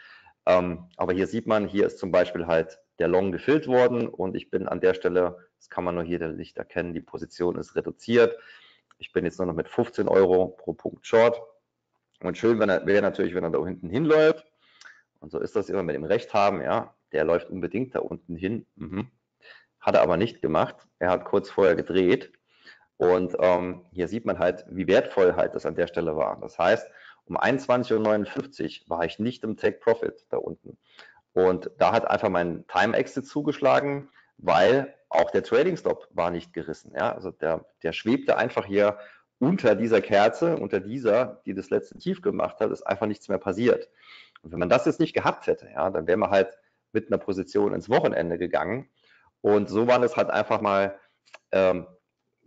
Ähm, aber hier sieht man, hier ist zum Beispiel halt der Long gefüllt worden und ich bin an der Stelle, das kann man nur hier nicht erkennen, die Position ist reduziert. Ich bin jetzt nur noch mit 15 Euro pro Punkt Short. Und schön wäre natürlich, wenn er da hinten hinläuft. Und so ist das immer mit dem Recht haben, ja, der läuft unbedingt da unten hin. Mhm. Hat er aber nicht gemacht. Er hat kurz vorher gedreht. Und ähm, hier sieht man halt, wie wertvoll halt das an der Stelle war. Das heißt, um 21.59 Uhr war ich nicht im Take Profit da unten. Und da hat einfach mein Time Exit zugeschlagen, weil auch der Trading Stop war nicht gerissen. Ja? Also der, der schwebte einfach hier unter dieser Kerze, unter dieser, die das letzte Tief gemacht hat, ist einfach nichts mehr passiert. Und wenn man das jetzt nicht gehabt hätte, ja, dann wäre man halt mit einer Position ins Wochenende gegangen. Und so war das halt einfach mal, ähm,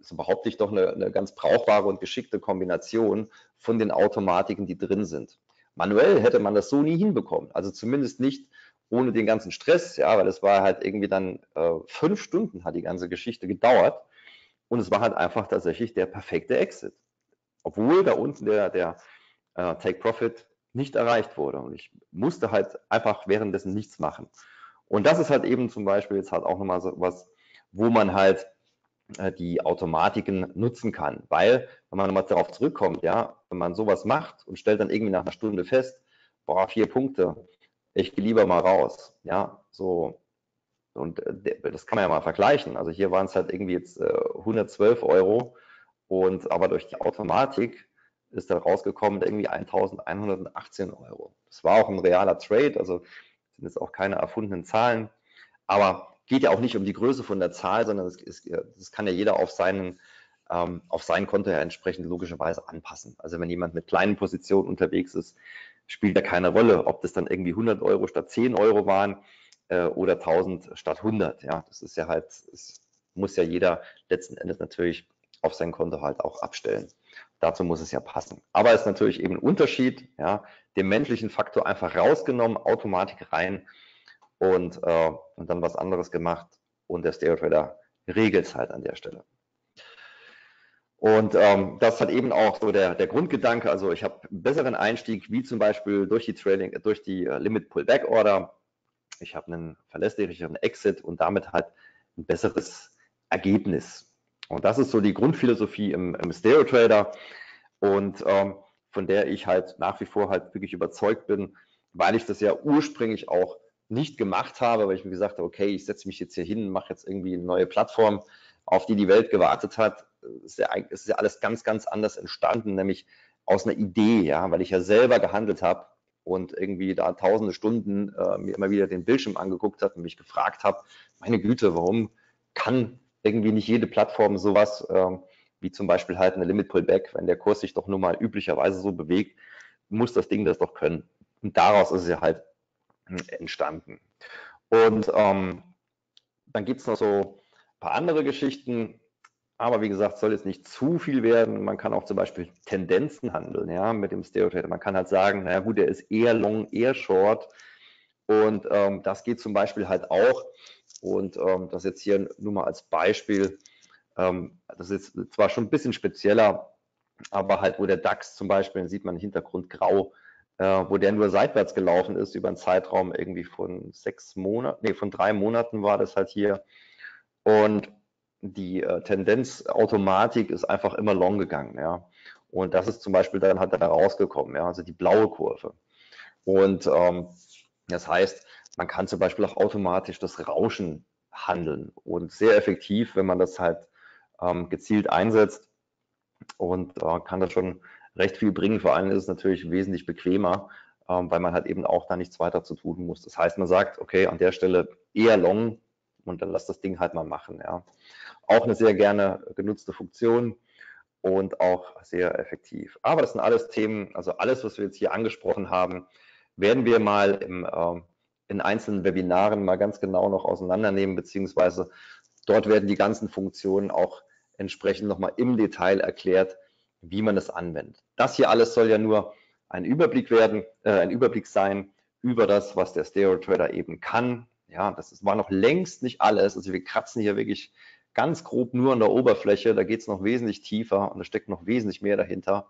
so behaupte ich doch, eine, eine ganz brauchbare und geschickte Kombination von den Automatiken, die drin sind. Manuell hätte man das so nie hinbekommen. Also zumindest nicht ohne den ganzen Stress, ja, weil es war halt irgendwie dann äh, fünf Stunden hat die ganze Geschichte gedauert und es war halt einfach tatsächlich der perfekte Exit. Obwohl da unten der, der äh, Take Profit nicht erreicht wurde und ich musste halt einfach währenddessen nichts machen. Und das ist halt eben zum Beispiel jetzt halt auch nochmal so was, wo man halt die Automatiken nutzen kann. Weil, wenn man nochmal darauf zurückkommt, ja, wenn man sowas macht und stellt dann irgendwie nach einer Stunde fest, boah, vier Punkte, ich gehe lieber mal raus. Ja, so. Und äh, das kann man ja mal vergleichen. Also hier waren es halt irgendwie jetzt 112 äh, Euro und aber durch die Automatik ist dann rausgekommen irgendwie 1118 Euro. Das war auch ein realer Trade, also sind jetzt auch keine erfundenen Zahlen, aber geht ja auch nicht um die Größe von der Zahl, sondern das, ist, das kann ja jeder auf seinen ähm, auf sein Konto ja entsprechend logischerweise anpassen. Also wenn jemand mit kleinen Positionen unterwegs ist, spielt ja keine Rolle, ob das dann irgendwie 100 Euro statt 10 Euro waren äh, oder 1000 statt 100. Ja, das ist ja halt ist muss ja jeder letzten Endes natürlich auf sein Konto halt auch abstellen. Dazu muss es ja passen. Aber es ist natürlich eben ein Unterschied, ja, den menschlichen Faktor einfach rausgenommen, Automatik rein und, äh, und dann was anderes gemacht und der Stereo Trader regelt es halt an der Stelle. Und ähm, das hat eben auch so der, der Grundgedanke. Also ich habe einen besseren Einstieg, wie zum Beispiel durch die Trading, durch die äh, Limit Pullback Order. Ich habe einen verlässlicheren Exit und damit halt ein besseres Ergebnis. Und das ist so die Grundphilosophie im, im Stereo Trader und ähm, von der ich halt nach wie vor halt wirklich überzeugt bin, weil ich das ja ursprünglich auch nicht gemacht habe, weil ich mir gesagt habe, okay, ich setze mich jetzt hier hin, mache jetzt irgendwie eine neue Plattform, auf die die Welt gewartet hat ist ja, ist ja alles ganz, ganz anders entstanden, nämlich aus einer Idee, ja, weil ich ja selber gehandelt habe und irgendwie da tausende Stunden äh, mir immer wieder den Bildschirm angeguckt habe und mich gefragt habe, meine Güte, warum kann irgendwie nicht jede Plattform sowas äh, wie zum Beispiel halt eine Limit Pullback, wenn der Kurs sich doch nun mal üblicherweise so bewegt, muss das Ding das doch können. Und daraus ist es ja halt entstanden. Und ähm, dann gibt es noch so ein paar andere Geschichten. Aber wie gesagt, soll jetzt nicht zu viel werden. Man kann auch zum Beispiel Tendenzen handeln, ja, mit dem Stereo Man kann halt sagen, naja gut, der ist eher long, eher short. Und ähm, das geht zum Beispiel halt auch. Und ähm, das jetzt hier nur mal als Beispiel. Ähm, das ist zwar schon ein bisschen spezieller, aber halt, wo der DAX zum Beispiel, dann sieht man im Hintergrund grau, äh, wo der nur seitwärts gelaufen ist über einen Zeitraum irgendwie von sechs Monaten, nee, von drei Monaten war das halt hier. Und die äh, Tendenzautomatik ist einfach immer long gegangen, ja. Und das ist zum Beispiel dann halt da rausgekommen, ja, also die blaue Kurve. Und ähm, das heißt, man kann zum Beispiel auch automatisch das Rauschen handeln und sehr effektiv, wenn man das halt ähm, gezielt einsetzt und äh, kann das schon recht viel bringen. Vor allem ist es natürlich wesentlich bequemer, ähm, weil man halt eben auch da nichts weiter zu tun muss. Das heißt, man sagt, okay, an der Stelle eher long und dann lass das Ding halt mal machen, ja. Auch eine sehr gerne genutzte Funktion und auch sehr effektiv. Aber das sind alles Themen, also alles, was wir jetzt hier angesprochen haben, werden wir mal im, äh, in einzelnen Webinaren mal ganz genau noch auseinandernehmen, beziehungsweise dort werden die ganzen Funktionen auch entsprechend nochmal im Detail erklärt, wie man es anwendet. Das hier alles soll ja nur ein Überblick werden, äh, ein Überblick sein über das, was der Stereo Trader eben kann. Ja, das war noch längst nicht alles. Also wir kratzen hier wirklich ganz grob nur an der Oberfläche, da geht es noch wesentlich tiefer und da steckt noch wesentlich mehr dahinter.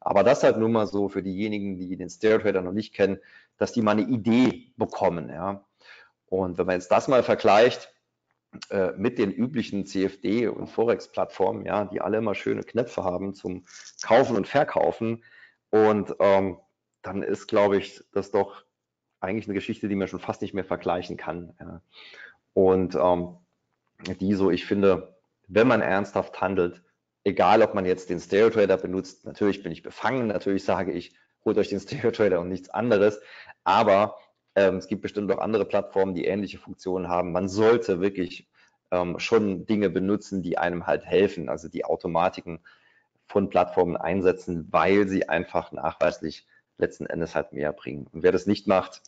Aber das halt nur mal so für diejenigen, die den Stair Trader noch nicht kennen, dass die mal eine Idee bekommen. Ja. Und wenn man jetzt das mal vergleicht mit den üblichen CFD- und Forex-Plattformen, ja, die alle immer schöne Knöpfe haben zum Kaufen und Verkaufen, und ähm, dann ist, glaube ich, das doch eigentlich eine Geschichte, die man schon fast nicht mehr vergleichen kann. Ja. Und ähm, die so, ich finde, wenn man ernsthaft handelt, egal ob man jetzt den Stereo Trader benutzt, natürlich bin ich befangen, natürlich sage ich, holt euch den Stereo Trader und nichts anderes, aber ähm, es gibt bestimmt auch andere Plattformen, die ähnliche Funktionen haben. Man sollte wirklich ähm, schon Dinge benutzen, die einem halt helfen, also die Automatiken von Plattformen einsetzen, weil sie einfach nachweislich letzten Endes halt mehr bringen. Und wer das nicht macht,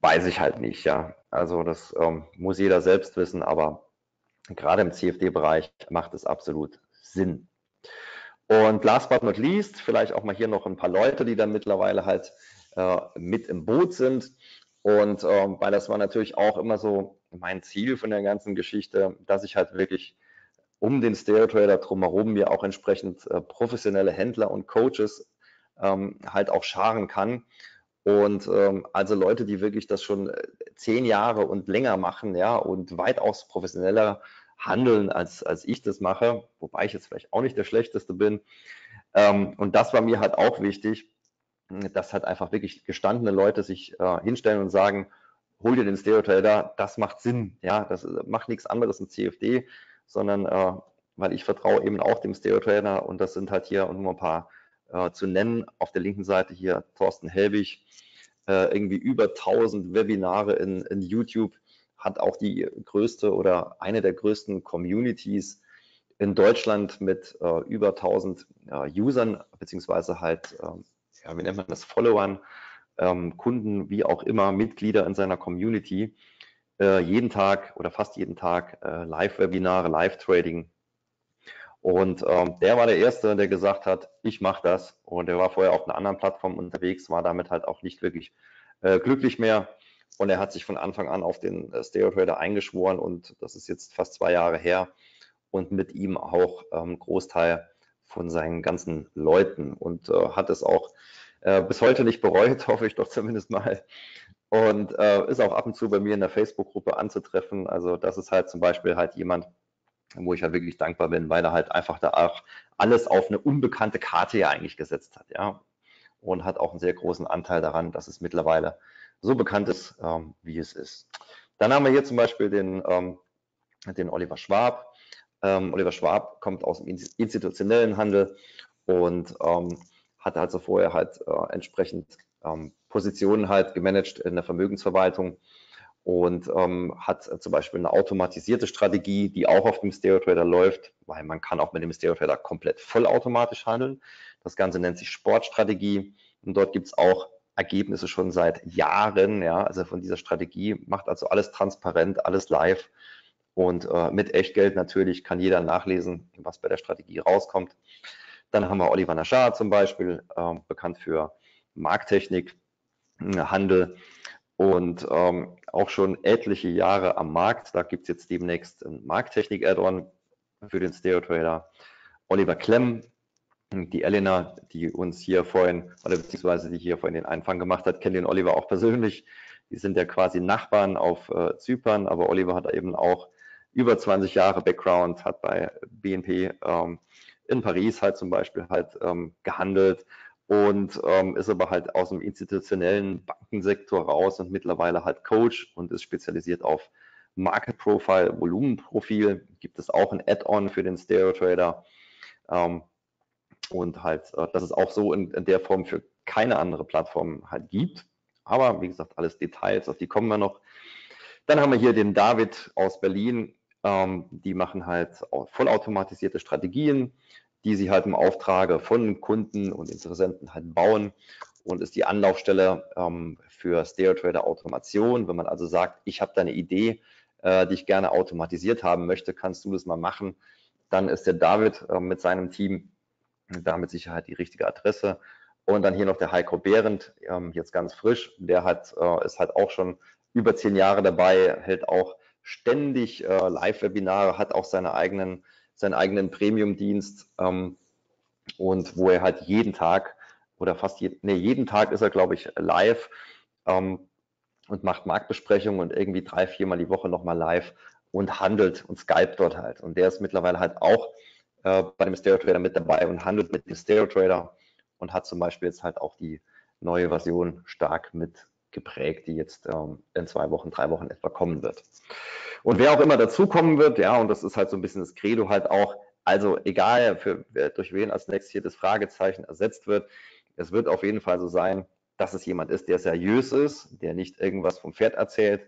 weiß ich halt nicht, ja. Also das ähm, muss jeder selbst wissen, aber gerade im CFD-Bereich macht es absolut Sinn. Und last but not least, vielleicht auch mal hier noch ein paar Leute, die dann mittlerweile halt äh, mit im Boot sind. Und ähm, weil das war natürlich auch immer so mein Ziel von der ganzen Geschichte, dass ich halt wirklich um den Stereo Trader drumherum mir auch entsprechend äh, professionelle Händler und Coaches ähm, halt auch scharen kann und ähm, also Leute, die wirklich das schon äh, zehn Jahre und länger machen, ja, und weitaus professioneller handeln, als, als ich das mache, wobei ich jetzt vielleicht auch nicht der Schlechteste bin. Ähm, und das war mir halt auch wichtig, dass halt einfach wirklich gestandene Leute sich äh, hinstellen und sagen, hol dir den Stereo-Trader, das macht Sinn, ja, das äh, macht nichts anderes im CFD, sondern äh, weil ich vertraue eben auch dem Stereo-Trader und das sind halt hier nur ein paar äh, zu nennen. Auf der linken Seite hier Thorsten Helbig, äh, irgendwie über 1000 Webinare in, in YouTube, hat auch die größte oder eine der größten Communities in Deutschland mit äh, über 1000 äh, Usern, beziehungsweise halt, ähm, ja, wie nennt man das, Followern, ähm, Kunden, wie auch immer, Mitglieder in seiner Community, äh, jeden Tag oder fast jeden Tag äh, Live-Webinare, Live-Trading. Und ähm, der war der Erste, der gesagt hat, ich mache das. Und er war vorher auf einer anderen Plattform unterwegs, war damit halt auch nicht wirklich äh, glücklich mehr. Und er hat sich von Anfang an auf den äh, Stereo Trader eingeschworen und das ist jetzt fast zwei Jahre her und mit ihm auch ähm, Großteil von seinen ganzen Leuten und äh, hat es auch äh, bis heute nicht bereut, hoffe ich doch zumindest mal. Und äh, ist auch ab und zu bei mir in der Facebook-Gruppe anzutreffen. Also das ist halt zum Beispiel halt jemand, wo ich halt wirklich dankbar bin, weil er halt einfach da auch alles auf eine unbekannte Karte ja eigentlich gesetzt hat, ja. Und hat auch einen sehr großen Anteil daran, dass es mittlerweile so bekannt ist, ähm, wie es ist. Dann haben wir hier zum Beispiel den, ähm, den Oliver Schwab. Ähm, Oliver Schwab kommt aus dem institutionellen Handel und ähm, hat also vorher halt äh, entsprechend ähm, Positionen halt gemanagt in der Vermögensverwaltung und ähm, hat äh, zum Beispiel eine automatisierte Strategie, die auch auf dem Stereo Trader läuft, weil man kann auch mit dem Stereo Trader komplett vollautomatisch handeln. Das Ganze nennt sich Sportstrategie und dort gibt es auch Ergebnisse schon seit Jahren, ja, also von dieser Strategie, macht also alles transparent, alles live und äh, mit Echtgeld natürlich kann jeder nachlesen, was bei der Strategie rauskommt. Dann haben wir Oliver Naschar zum Beispiel, äh, bekannt für Markttechnik, äh, Handel und ähm, auch schon etliche Jahre am Markt. Da gibt es jetzt demnächst ein Markttechnik-Add-on für den Stereo Trader. Oliver Klemm, die Elena, die uns hier vorhin, oder beziehungsweise die hier vorhin den Einfang gemacht hat, kennt den Oliver auch persönlich. Die sind ja quasi Nachbarn auf äh, Zypern, aber Oliver hat eben auch über 20 Jahre Background, hat bei BNP ähm, in Paris halt zum Beispiel halt ähm, gehandelt und ähm, ist aber halt aus dem institutionellen Bankensektor raus und mittlerweile halt Coach und ist spezialisiert auf Market Profile, Volumenprofil. Gibt es auch ein Add-on für den Stereo Trader. Ähm, und halt, äh, dass es auch so in, in, der Form für keine andere Plattform halt gibt. Aber wie gesagt, alles Details, auf die kommen wir noch. Dann haben wir hier den David aus Berlin, ähm, die machen halt vollautomatisierte Strategien, die sie halt im Auftrage von Kunden und Interessenten halt bauen und ist die Anlaufstelle ähm, für Stereo Trader Automation. Wenn man also sagt, ich habe da eine Idee, äh, die ich gerne automatisiert haben möchte, kannst du das mal machen, dann ist der David äh, mit seinem Team da mit Sicherheit die richtige Adresse. Und dann hier noch der Heiko Behrendt, ähm, jetzt ganz frisch, der hat, äh, ist halt auch schon über zehn Jahre dabei, hält auch ständig äh, Live-Webinare, hat auch seine eigenen, seinen eigenen Premium-Dienst ähm, und wo er halt jeden Tag oder fast jeden, nee, jeden Tag ist er, glaube ich, live ähm, und macht Marktbesprechungen und irgendwie drei, viermal die Woche nochmal live und handelt und Skype dort halt. Und der ist mittlerweile halt auch äh, bei dem Stereo Trader mit dabei und handelt mit dem Stereo Trader und hat zum Beispiel jetzt halt auch die neue Version stark mit geprägt, die jetzt ähm, in zwei Wochen, drei Wochen etwa kommen wird. Und wer auch immer dazukommen wird, ja, und das ist halt so ein bisschen das Credo halt auch, also egal für, durch wen als nächstes hier das Fragezeichen ersetzt wird, es wird auf jeden Fall so sein, dass es jemand ist, der seriös ist, der nicht irgendwas vom Pferd erzählt,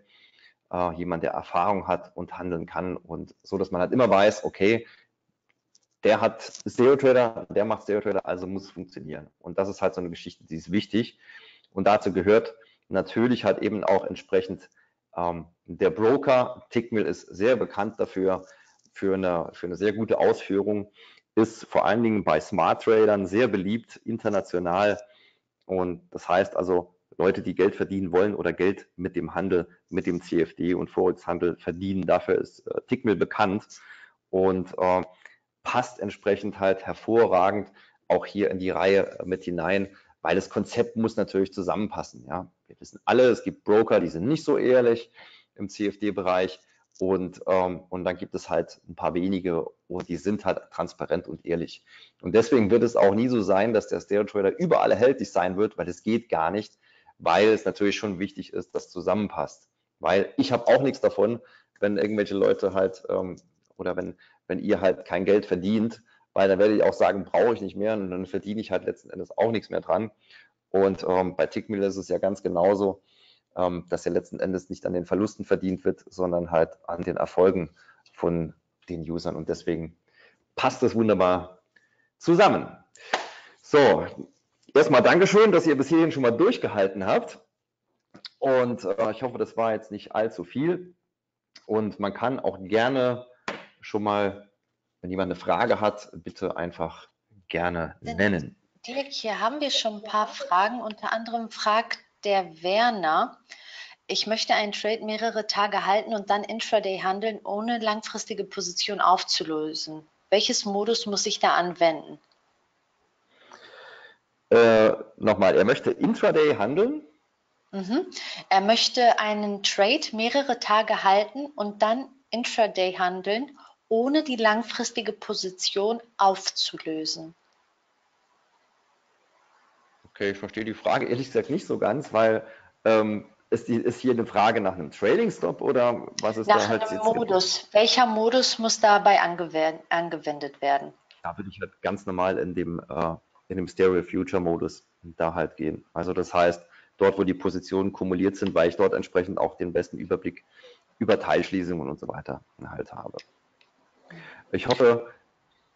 äh, jemand, der Erfahrung hat und handeln kann und so, dass man halt immer weiß, okay, der hat SEO Trader, der macht SEO Trader, also muss es funktionieren. Und das ist halt so eine Geschichte, die ist wichtig. Und dazu gehört, natürlich halt eben auch entsprechend ähm, der Broker. Tickmill ist sehr bekannt dafür, für eine, für eine sehr gute Ausführung, ist vor allen Dingen bei Smart Tradern sehr beliebt international. Und das heißt also, Leute, die Geld verdienen wollen oder Geld mit dem Handel, mit dem CFD und Forex-Handel verdienen, dafür ist äh, Tickmill bekannt und äh, passt entsprechend halt hervorragend auch hier in die Reihe mit hinein, weil das Konzept muss natürlich zusammenpassen. Ja, wir wissen alle, es gibt Broker, die sind nicht so ehrlich im CFD-Bereich und, ähm, und dann gibt es halt ein paar wenige und die sind halt transparent und ehrlich. Und deswegen wird es auch nie so sein, dass der Stereo Trader überall erhältlich sein wird, weil es geht gar nicht, weil es natürlich schon wichtig ist, dass zusammenpasst. Weil ich habe auch nichts davon, wenn irgendwelche Leute halt ähm, oder wenn, wenn ihr halt kein Geld verdient, weil dann werde ich auch sagen, brauche ich nicht mehr und dann verdiene ich halt letzten Endes auch nichts mehr dran. Und ähm, bei Tickmill ist es ja ganz genauso, ähm, dass ja letzten Endes nicht an den Verlusten verdient wird, sondern halt an den Erfolgen von den Usern. Und deswegen passt es wunderbar zusammen. So, erstmal Dankeschön, dass ihr bis hierhin schon mal durchgehalten habt. Und äh, ich hoffe, das war jetzt nicht allzu viel. Und man kann auch gerne schon mal, wenn jemand eine Frage hat, bitte einfach gerne nennen. Dirk, hier haben wir schon ein paar Fragen. Unter anderem fragt der Werner, ich möchte einen Trade mehrere Tage halten und dann intraday handeln, ohne langfristige Position aufzulösen. Welches Modus muss ich da anwenden? Äh, nochmal, er möchte intraday handeln? Mhm. Er möchte einen Trade mehrere Tage halten und dann intraday handeln, ohne die langfristige Position aufzulösen. Okay, ich verstehe die Frage ehrlich gesagt nicht so ganz, weil ähm, ist, die, ist hier eine Frage nach einem Trading Stop oder was ist nach da halt einem Modus? Jetzt? Welcher Modus muss dabei angewendet werden? Da würde ich halt ganz normal in dem, äh, in dem Stereo Future Modus da halt gehen. Also das heißt, dort, wo die Positionen kumuliert sind, weil ich dort entsprechend auch den besten Überblick über Teilschließungen und so weiter halt habe. Ich hoffe,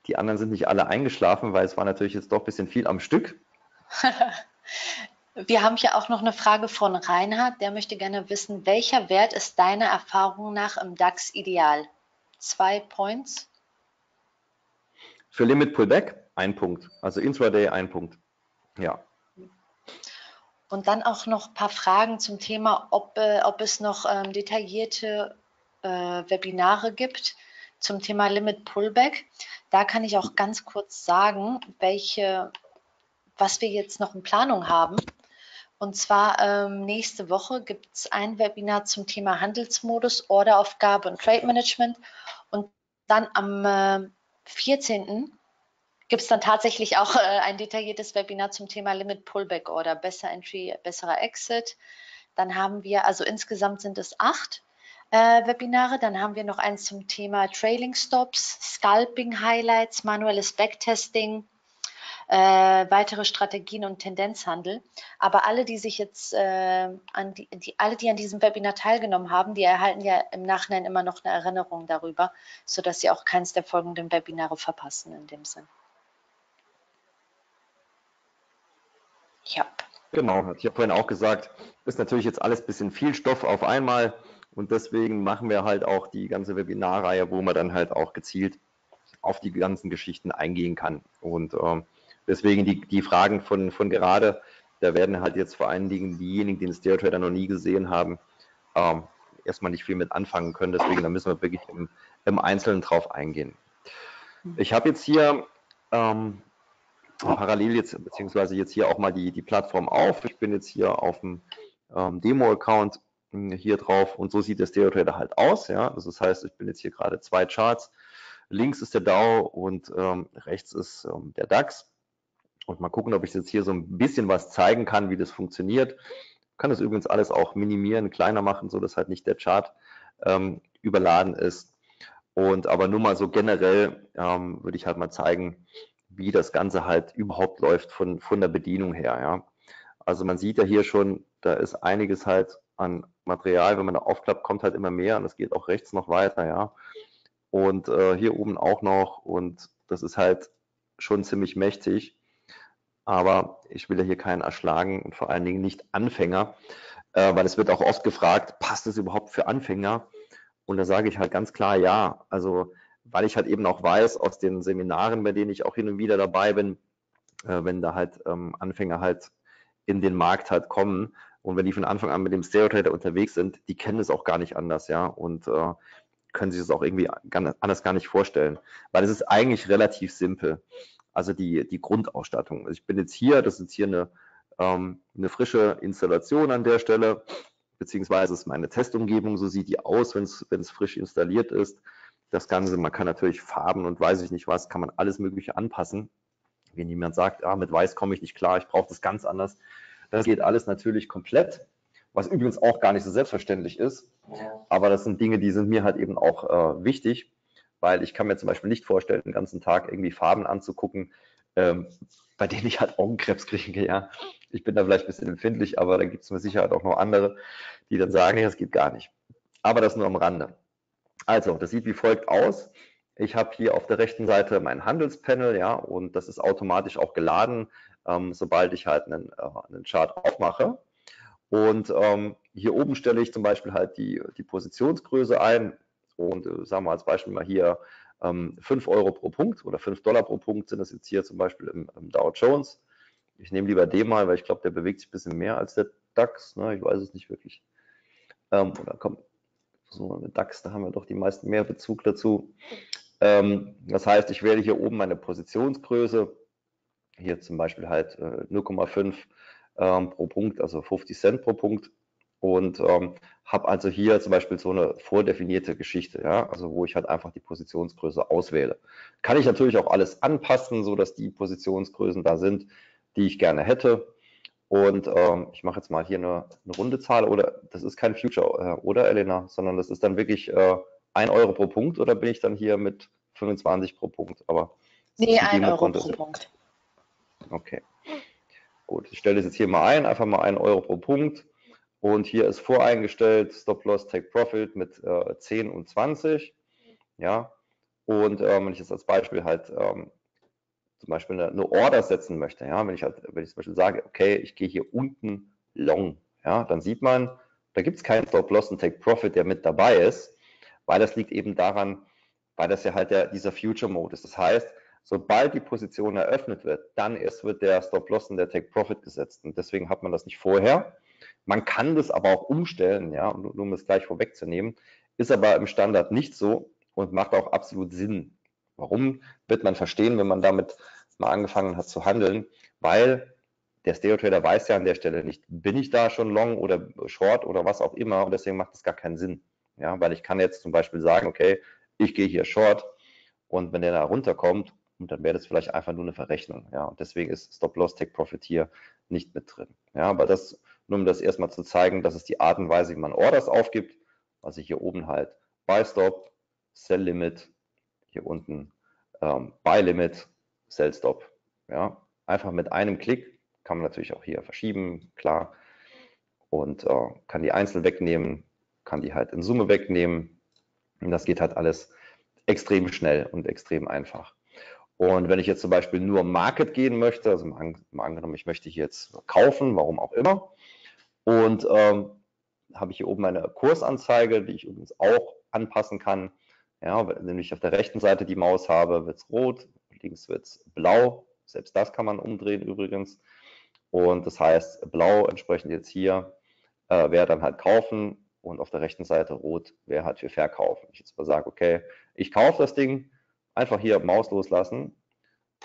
die anderen sind nicht alle eingeschlafen, weil es war natürlich jetzt doch ein bisschen viel am Stück. Wir haben hier auch noch eine Frage von Reinhard, der möchte gerne wissen, welcher Wert ist deiner Erfahrung nach im DAX ideal? Zwei Points. Für Limit Pullback ein Punkt, also Intraday ein Punkt. Ja. Und dann auch noch ein paar Fragen zum Thema, ob, äh, ob es noch ähm, detaillierte äh, Webinare gibt zum Thema Limit Pullback. Da kann ich auch ganz kurz sagen, welche was wir jetzt noch in Planung haben. Und zwar ähm, nächste Woche gibt es ein Webinar zum Thema Handelsmodus, Orderaufgabe und Trade Management. Und dann am äh, 14. gibt es dann tatsächlich auch äh, ein detailliertes Webinar zum Thema Limit Pullback Order, besser Entry, besserer Exit. Dann haben wir, also insgesamt sind es acht äh, Webinare. Dann haben wir noch eins zum Thema Trailing Stops, Scalping Highlights, manuelles Backtesting, äh, weitere Strategien und Tendenzhandel. Aber alle, die sich jetzt äh, an die, die, alle, die an diesem Webinar teilgenommen haben, die erhalten ja im Nachhinein immer noch eine Erinnerung darüber, sodass sie auch keins der folgenden Webinare verpassen in dem Sinn. Ja. Genau, ich habe vorhin auch gesagt, ist natürlich jetzt alles ein bisschen viel Stoff auf einmal und deswegen machen wir halt auch die ganze Webinarreihe, wo man dann halt auch gezielt auf die ganzen Geschichten eingehen kann. Und ähm, Deswegen die, die Fragen von, von gerade, da werden halt jetzt vor allen Dingen diejenigen, die den Stereo Trader noch nie gesehen haben, ähm, erstmal nicht viel mit anfangen können. Deswegen, da müssen wir wirklich im, im Einzelnen drauf eingehen. Ich habe jetzt hier ähm, parallel jetzt, beziehungsweise jetzt hier auch mal die, die Plattform auf. Ich bin jetzt hier auf dem ähm, Demo-Account hm, hier drauf und so sieht der Stereo Trader halt aus. Ja? Das heißt, ich bin jetzt hier gerade zwei Charts. Links ist der DAO und ähm, rechts ist ähm, der DAX. Und mal gucken, ob ich jetzt hier so ein bisschen was zeigen kann, wie das funktioniert. Ich kann das übrigens alles auch minimieren, kleiner machen, so dass halt nicht der Chart ähm, überladen ist. Und aber nur mal so generell ähm, würde ich halt mal zeigen, wie das Ganze halt überhaupt läuft von, von der Bedienung her. Ja. Also man sieht ja hier schon, da ist einiges halt an Material, wenn man da aufklappt, kommt halt immer mehr und es geht auch rechts noch weiter, ja. Und äh, hier oben auch noch und das ist halt schon ziemlich mächtig aber ich will ja hier keinen erschlagen und vor allen Dingen nicht Anfänger, äh, weil es wird auch oft gefragt, passt es überhaupt für Anfänger? Und da sage ich halt ganz klar ja. Also weil ich halt eben auch weiß aus den Seminaren, bei denen ich auch hin und wieder dabei bin, äh, wenn da halt ähm, Anfänger halt in den Markt halt kommen und wenn die von Anfang an mit dem Stereo unterwegs sind, die kennen es auch gar nicht anders, ja, und äh, können sich das auch irgendwie anders gar nicht vorstellen, weil es ist eigentlich relativ simpel also die, die Grundausstattung. Also ich bin jetzt hier, das ist jetzt hier eine, ähm, eine frische Installation an der Stelle, beziehungsweise ist meine Testumgebung, so sieht die aus, wenn es frisch installiert ist. Das Ganze, man kann natürlich Farben und weiß ich nicht was, kann man alles Mögliche anpassen. Wenn jemand sagt, ah, mit Weiß komme ich nicht klar, ich brauche das ganz anders. Das geht alles natürlich komplett, was übrigens auch gar nicht so selbstverständlich ist. Aber das sind Dinge, die sind mir halt eben auch äh, wichtig weil ich kann mir zum Beispiel nicht vorstellen, den ganzen Tag irgendwie Farben anzugucken, ähm, bei denen ich halt Augenkrebs kriege. Ja, ich bin da vielleicht ein bisschen empfindlich, aber da gibt es mit Sicherheit auch noch andere, die dann sagen, nee, das geht gar nicht. Aber das nur am Rande. Also, das sieht wie folgt aus. Ich habe hier auf der rechten Seite mein Handelspanel, ja, und das ist automatisch auch geladen, ähm, sobald ich halt einen, äh, einen Chart aufmache. Und ähm, hier oben stelle ich zum Beispiel halt die, die Positionsgröße ein und äh, sagen wir als Beispiel mal hier ähm, 5 Euro pro Punkt oder 5 Dollar pro Punkt sind das jetzt hier zum Beispiel im, im Dow Jones. Ich nehme lieber den mal, weil ich glaube, der bewegt sich ein bisschen mehr als der DAX. Ne? Ich weiß es nicht wirklich. Ähm, oder komm, so mit DAX, da haben wir doch die meisten mehr Bezug dazu. Ähm, das heißt, ich wähle hier oben meine Positionsgröße, hier zum Beispiel halt äh, 0,5 ähm, pro Punkt, also 50 Cent pro Punkt und ähm, habe also hier zum Beispiel so eine vordefinierte Geschichte, ja, also wo ich halt einfach die Positionsgröße auswähle. Kann ich natürlich auch alles anpassen, so dass die Positionsgrößen da sind, die ich gerne hätte. Und ähm, ich mache jetzt mal hier eine, eine, runde Zahl oder das ist kein Future, äh, oder Elena, sondern das ist dann wirklich äh, 1 Euro pro Punkt oder bin ich dann hier mit 25 pro Punkt? Aber nee, 1 Euro pro Punkt. Okay. Gut, ich stelle das jetzt hier mal ein, einfach mal 1 Euro pro Punkt. Und hier ist voreingestellt Stop Loss Take Profit mit äh, 10 und 20. Ja, und ähm, wenn ich jetzt als Beispiel halt ähm, zum Beispiel eine, eine, Order setzen möchte, ja, wenn ich halt, wenn ich zum Beispiel sage, okay, ich gehe hier unten long, ja, dann sieht man, da gibt es keinen Stop Loss und Take Profit, der mit dabei ist, weil das liegt eben daran, weil das ja halt der, dieser Future Mode ist. Das heißt, sobald die Position eröffnet wird, dann erst wird der Stop Loss und der Take Profit gesetzt. Und deswegen hat man das nicht vorher. Man kann das aber auch umstellen, ja, nur um es gleich vorwegzunehmen, ist aber im Standard nicht so und macht auch absolut Sinn. Warum wird man verstehen, wenn man damit mal angefangen hat zu handeln? Weil der Stereo Trader weiß ja an der Stelle nicht, bin ich da schon long oder short oder was auch immer und deswegen macht es gar keinen Sinn. Ja, weil ich kann jetzt zum Beispiel sagen, okay, ich gehe hier short und wenn der da runterkommt, dann wäre das vielleicht einfach nur eine Verrechnung. Ja, und deswegen ist Stop Loss Take Profit hier nicht mit drin. Ja, aber das nur um das erstmal zu zeigen, das ist die Art und Weise, wie man Orders aufgibt. Also hier oben halt Buy Stop, Sell Limit, hier unten ähm, Buy Limit, Sell Stop. Ja, einfach mit einem Klick kann man natürlich auch hier verschieben, klar. Und äh, kann die einzeln wegnehmen, kann die halt in Summe wegnehmen. Und das geht halt alles extrem schnell und extrem einfach. Und wenn ich jetzt zum Beispiel nur Market gehen möchte, also mal, angenommen, ich möchte hier jetzt kaufen, warum auch immer, und ähm, habe ich hier oben eine Kursanzeige, die ich übrigens auch anpassen kann. Ja, wenn ich auf der rechten Seite die Maus habe, wird es rot, links wird es blau. Selbst das kann man umdrehen übrigens. Und das heißt, blau entsprechend jetzt hier äh, wäre dann halt kaufen und auf der rechten Seite rot wäre halt für verkaufen. Ich jetzt mal sage, okay, ich kaufe das Ding, einfach hier Maus loslassen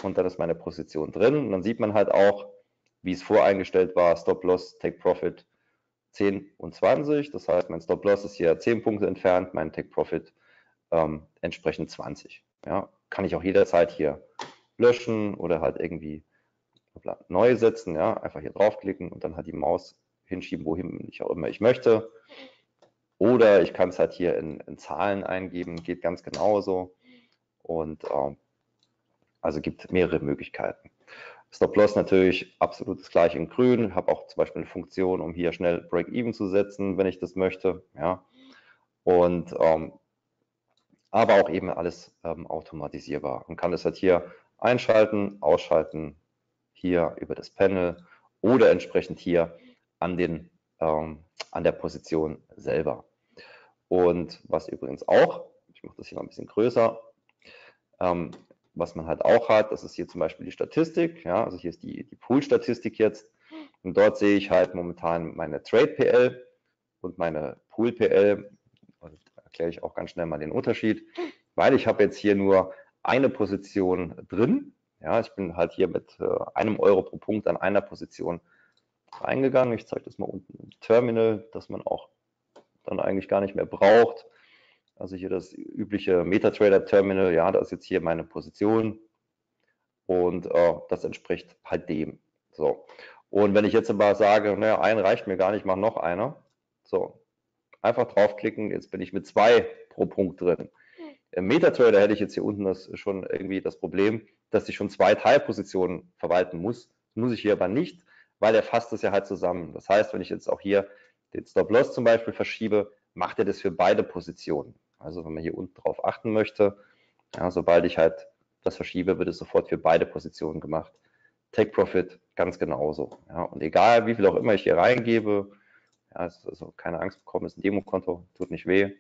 und dann ist meine Position drin. Und dann sieht man halt auch, wie es voreingestellt war, Stop Loss, Take Profit 10 und 20. Das heißt, mein Stop Loss ist hier 10 Punkte entfernt, mein Take Profit ähm, entsprechend 20. Ja, kann ich auch jederzeit hier löschen oder halt irgendwie neu setzen. Ja, einfach hier draufklicken und dann halt die Maus hinschieben, wohin ich auch immer ich möchte. Oder ich kann es halt hier in, in Zahlen eingeben, geht ganz genauso. Und ähm, also gibt mehrere Möglichkeiten. Stop-Loss natürlich absolut das gleiche in grün. Habe auch zum Beispiel eine Funktion, um hier schnell Break-Even zu setzen, wenn ich das möchte. Ja. Und ähm, aber auch eben alles ähm, automatisierbar und kann das halt hier einschalten, ausschalten, hier über das Panel oder entsprechend hier an, den, ähm, an der Position selber. Und was übrigens auch, ich mache das hier mal ein bisschen größer, ähm, was man halt auch hat, das ist hier zum Beispiel die Statistik, ja, also hier ist die, die Pool-Statistik jetzt. Und dort sehe ich halt momentan meine Trade-PL und meine Pool-PL, also erkläre ich auch ganz schnell mal den Unterschied, weil ich habe jetzt hier nur eine Position drin, ja, ich bin halt hier mit äh, einem Euro pro Punkt an einer Position reingegangen, ich zeige das mal unten im Terminal, dass man auch dann eigentlich gar nicht mehr braucht, also hier das übliche MetaTrader-Terminal, ja, da ist jetzt hier meine Position und äh, das entspricht halt dem. So. Und wenn ich jetzt aber sage, naja, ein reicht mir gar nicht, mache noch einer. So, einfach draufklicken, jetzt bin ich mit zwei pro Punkt drin. Im MetaTrader hätte ich jetzt hier unten das schon irgendwie das Problem, dass ich schon zwei Teilpositionen verwalten muss. Das muss ich hier aber nicht, weil er fasst das ja halt zusammen. Das heißt, wenn ich jetzt auch hier den Stop-Loss zum Beispiel verschiebe, macht er das für beide Positionen. Also wenn man hier unten drauf achten möchte, ja, sobald ich halt das verschiebe, wird es sofort für beide Positionen gemacht. Take Profit ganz genauso. Ja, und egal, wie viel auch immer ich hier reingebe, also, also keine Angst bekommen, ist ein Demokonto, tut nicht weh.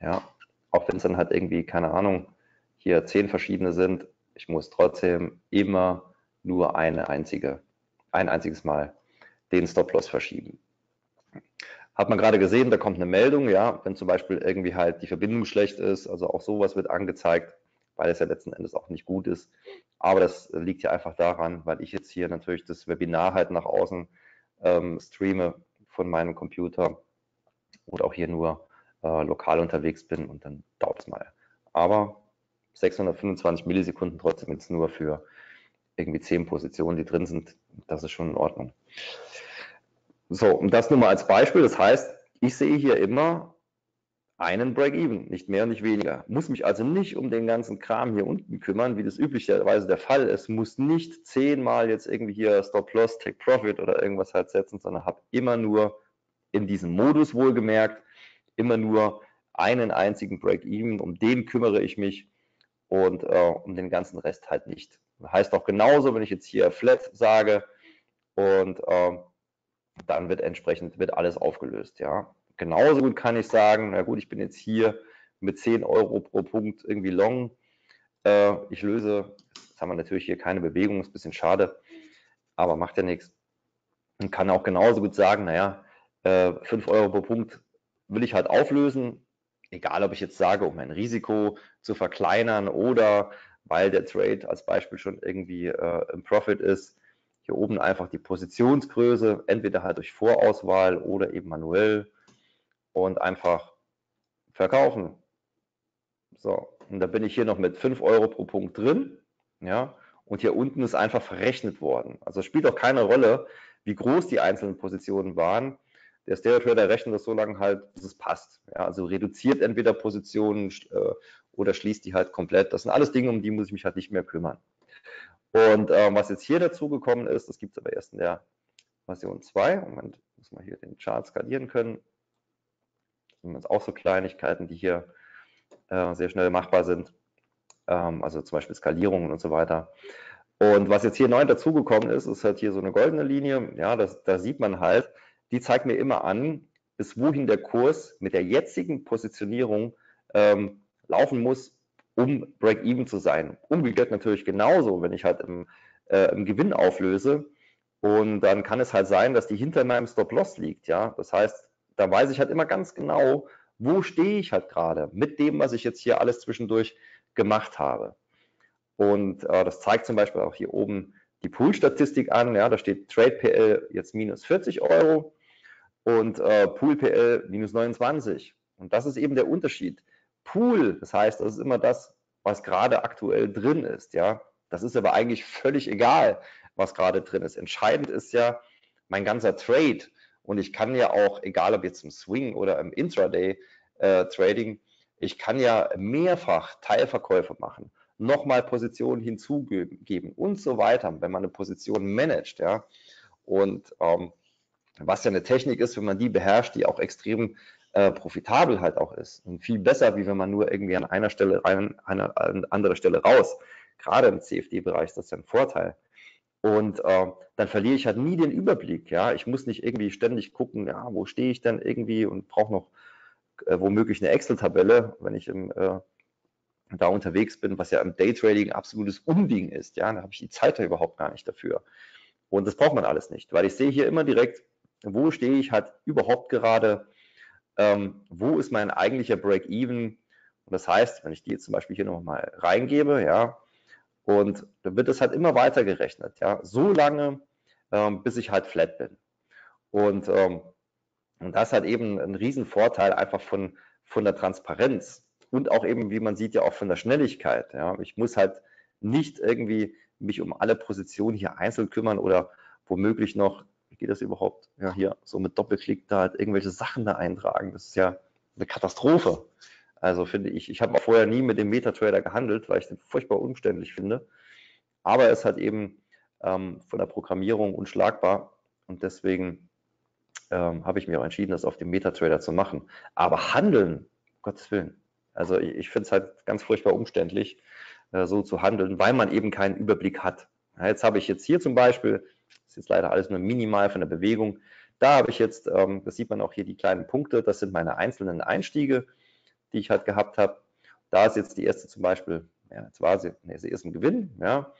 Ja, auch wenn es dann halt irgendwie, keine Ahnung, hier zehn verschiedene sind, ich muss trotzdem immer nur eine einzige, ein einziges Mal den Stop-Loss verschieben. Hat man gerade gesehen, da kommt eine Meldung, ja, wenn zum Beispiel irgendwie halt die Verbindung schlecht ist, also auch sowas wird angezeigt, weil es ja letzten Endes auch nicht gut ist. Aber das liegt ja einfach daran, weil ich jetzt hier natürlich das Webinar halt nach außen ähm, streame von meinem Computer oder auch hier nur äh, lokal unterwegs bin und dann dauert es mal. Aber 625 Millisekunden trotzdem jetzt nur für irgendwie zehn Positionen, die drin sind, das ist schon in Ordnung. So, und das nur mal als Beispiel. Das heißt, ich sehe hier immer einen Break-Even, nicht mehr und nicht weniger. Muss mich also nicht um den ganzen Kram hier unten kümmern, wie das üblicherweise der Fall ist. Muss nicht zehnmal jetzt irgendwie hier Stop-Loss, Take-Profit oder irgendwas halt setzen, sondern habe immer nur in diesem Modus wohlgemerkt, immer nur einen einzigen Break-Even, um den kümmere ich mich und äh, um den ganzen Rest halt nicht. Heißt auch genauso, wenn ich jetzt hier Flat sage und äh, dann wird entsprechend wird alles aufgelöst. Ja, genauso gut kann ich sagen, na gut, ich bin jetzt hier mit 10 Euro pro Punkt irgendwie long. Äh, ich löse, jetzt haben wir natürlich hier keine Bewegung, ist ein bisschen schade, aber macht ja nichts. Und kann auch genauso gut sagen, naja, äh, 5 Euro pro Punkt will ich halt auflösen, egal ob ich jetzt sage, um mein Risiko zu verkleinern oder weil der Trade als Beispiel schon irgendwie äh, im Profit ist, hier oben einfach die Positionsgröße, entweder halt durch Vorauswahl oder eben manuell und einfach verkaufen. So, und da bin ich hier noch mit 5 Euro pro Punkt drin. Ja, und hier unten ist einfach verrechnet worden. Also spielt auch keine Rolle, wie groß die einzelnen Positionen waren. Der Stereo Trader rechnet das so lange halt, bis es passt. Ja, also reduziert entweder Positionen äh, oder schließt die halt komplett. Das sind alles Dinge, um die muss ich mich halt nicht mehr kümmern. Und ähm, was jetzt hier dazu gekommen ist, das gibt es aber erst in der Version 2. Moment, muss man hier den Chart skalieren können. Das sind jetzt auch so Kleinigkeiten, die hier äh, sehr schnell machbar sind. Ähm, also zum Beispiel Skalierungen und so weiter. Und was jetzt hier neu dazugekommen ist, ist halt hier so eine goldene Linie. Ja, das, da sieht man halt, die zeigt mir immer an, bis wohin der Kurs mit der jetzigen Positionierung ähm, laufen muss, um Break-Even zu sein. Umgekehrt natürlich genauso, wenn ich halt im, äh, im Gewinn auflöse und dann kann es halt sein, dass die hinter meinem Stop-Loss liegt. Ja, das heißt, da weiß ich halt immer ganz genau, wo stehe ich halt gerade mit dem, was ich jetzt hier alles zwischendurch gemacht habe. Und äh, das zeigt zum Beispiel auch hier oben die Pool-Statistik an. Ja, da steht Trade PL jetzt minus 40 Euro und äh, Pool PL minus 29. Und das ist eben der Unterschied. Pool, das heißt, das ist immer das, was gerade aktuell drin ist, ja. Das ist aber eigentlich völlig egal, was gerade drin ist. Entscheidend ist ja mein ganzer Trade. Und ich kann ja auch, egal ob jetzt im Swing oder im Intraday äh, Trading, ich kann ja mehrfach Teilverkäufe machen, nochmal Positionen hinzugeben und so weiter, wenn man eine Position managt, ja. Und ähm, was ja eine Technik ist, wenn man die beherrscht, die auch extrem äh, profitabel halt auch ist. Und viel besser, wie wenn man nur irgendwie an einer Stelle rein, an eine andere Stelle raus. Gerade im CFD-Bereich ist das ja ein Vorteil. Und äh, dann verliere ich halt nie den Überblick. Ja, ich muss nicht irgendwie ständig gucken, ja, wo stehe ich denn irgendwie und brauche noch äh, womöglich eine Excel-Tabelle, wenn ich im, äh, da unterwegs bin, was ja im Daytrading absolutes Unding ist. Ja, da habe ich die Zeit da überhaupt gar nicht dafür. Und das braucht man alles nicht, weil ich sehe hier immer direkt, wo stehe ich halt überhaupt gerade ähm, wo ist mein eigentlicher Break-Even? Und das heißt, wenn ich die jetzt zum Beispiel hier nochmal reingebe, ja, und dann wird es halt immer weiter gerechnet, ja, so lange, ähm, bis ich halt flat bin. Und, ähm, und das hat eben ein Riesenvorteil einfach von, von der Transparenz und auch eben, wie man sieht, ja auch von der Schnelligkeit. Ja. Ich muss halt nicht irgendwie mich um alle Positionen hier einzeln kümmern oder womöglich noch geht das überhaupt? Ja, hier so mit Doppelklick da halt irgendwelche Sachen da eintragen. Das ist ja eine Katastrophe. Also finde ich, ich habe vorher nie mit dem MetaTrader gehandelt, weil ich den furchtbar umständlich finde. Aber es hat eben ähm, von der Programmierung unschlagbar und deswegen ähm, habe ich mir auch entschieden, das auf dem MetaTrader zu machen. Aber handeln, um Gottes Willen. Also ich, ich finde es halt ganz furchtbar umständlich, äh, so zu handeln, weil man eben keinen Überblick hat. Ja, jetzt habe ich jetzt hier zum Beispiel ist jetzt leider alles nur minimal von der Bewegung. da habe ich jetzt, ähm, das sieht man auch hier die kleinen Punkte, das sind meine einzelnen Einstiege, die ich halt gehabt habe. Da ist jetzt die erste zum Beispiel, ja, jetzt war sie, nee, sie ist ein Gewinn, ja.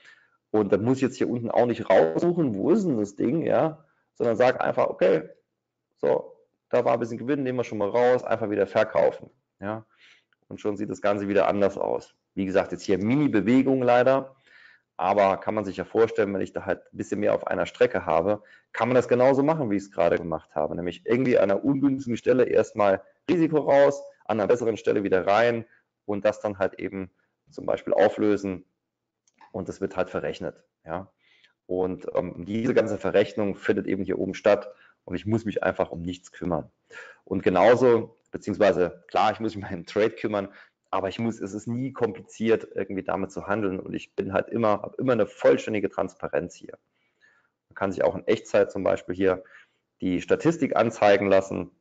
Und dann muss ich jetzt hier unten auch nicht raussuchen, wo ist denn das Ding, ja, sondern sage einfach, okay, so, da war ein bisschen Gewinn, nehmen wir schon mal raus, einfach wieder verkaufen, ja. Und schon sieht das Ganze wieder anders aus. Wie gesagt, jetzt hier Mini-Bewegung leider, aber kann man sich ja vorstellen, wenn ich da halt ein bisschen mehr auf einer Strecke habe, kann man das genauso machen, wie ich es gerade gemacht habe. Nämlich irgendwie an einer ungünstigen Stelle erstmal Risiko raus, an einer besseren Stelle wieder rein und das dann halt eben zum Beispiel auflösen und das wird halt verrechnet. Ja? Und ähm, diese ganze Verrechnung findet eben hier oben statt und ich muss mich einfach um nichts kümmern. Und genauso, beziehungsweise klar, ich muss mich um einen Trade kümmern, aber ich muss, es ist nie kompliziert, irgendwie damit zu handeln. Und ich bin halt immer, habe immer eine vollständige Transparenz hier. Man kann sich auch in Echtzeit zum Beispiel hier die Statistik anzeigen lassen,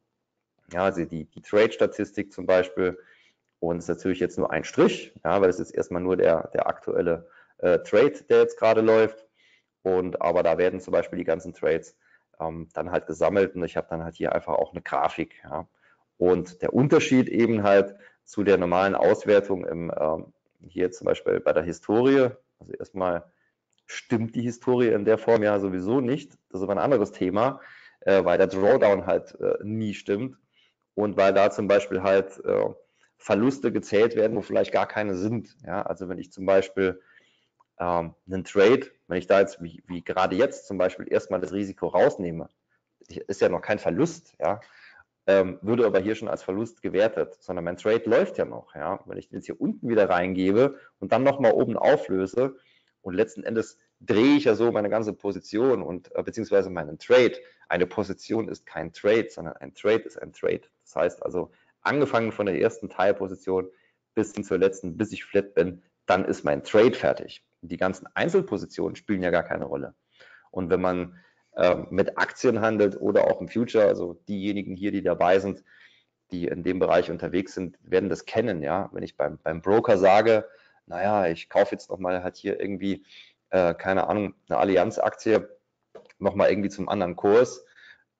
ja, also die, die Trade-Statistik zum Beispiel. Und es ist natürlich jetzt nur ein Strich, ja, weil es ist erstmal nur der, der aktuelle äh, Trade, der jetzt gerade läuft. Und aber da werden zum Beispiel die ganzen Trades ähm, dann halt gesammelt. Und ich habe dann halt hier einfach auch eine Grafik, ja. Und der Unterschied eben halt zu der normalen Auswertung im, ähm, hier zum Beispiel bei der Historie. Also erstmal stimmt die Historie in der Form ja sowieso nicht. Das ist aber ein anderes Thema, äh, weil der Drawdown halt äh, nie stimmt und weil da zum Beispiel halt äh, Verluste gezählt werden, wo vielleicht gar keine sind. Ja, also wenn ich zum Beispiel ähm, einen Trade, wenn ich da jetzt wie, wie gerade jetzt zum Beispiel erstmal das Risiko rausnehme, ist ja noch kein Verlust, ja, ähm, würde aber hier schon als Verlust gewertet, sondern mein Trade läuft ja noch. Ja? Wenn ich den jetzt hier unten wieder reingebe und dann nochmal oben auflöse und letzten Endes drehe ich ja so meine ganze Position und äh, beziehungsweise meinen Trade. Eine Position ist kein Trade, sondern ein Trade ist ein Trade. Das heißt also, angefangen von der ersten Teilposition bis hin zur letzten, bis ich flat bin, dann ist mein Trade fertig. Die ganzen Einzelpositionen spielen ja gar keine Rolle. Und wenn man ähm, mit Aktien handelt oder auch im Future. Also diejenigen hier, die dabei sind, die in dem Bereich unterwegs sind, werden das kennen. Ja, wenn ich beim, beim Broker sage, naja, ich kaufe jetzt nochmal halt hier irgendwie, äh, keine Ahnung, eine Allianz-Aktie nochmal irgendwie zum anderen Kurs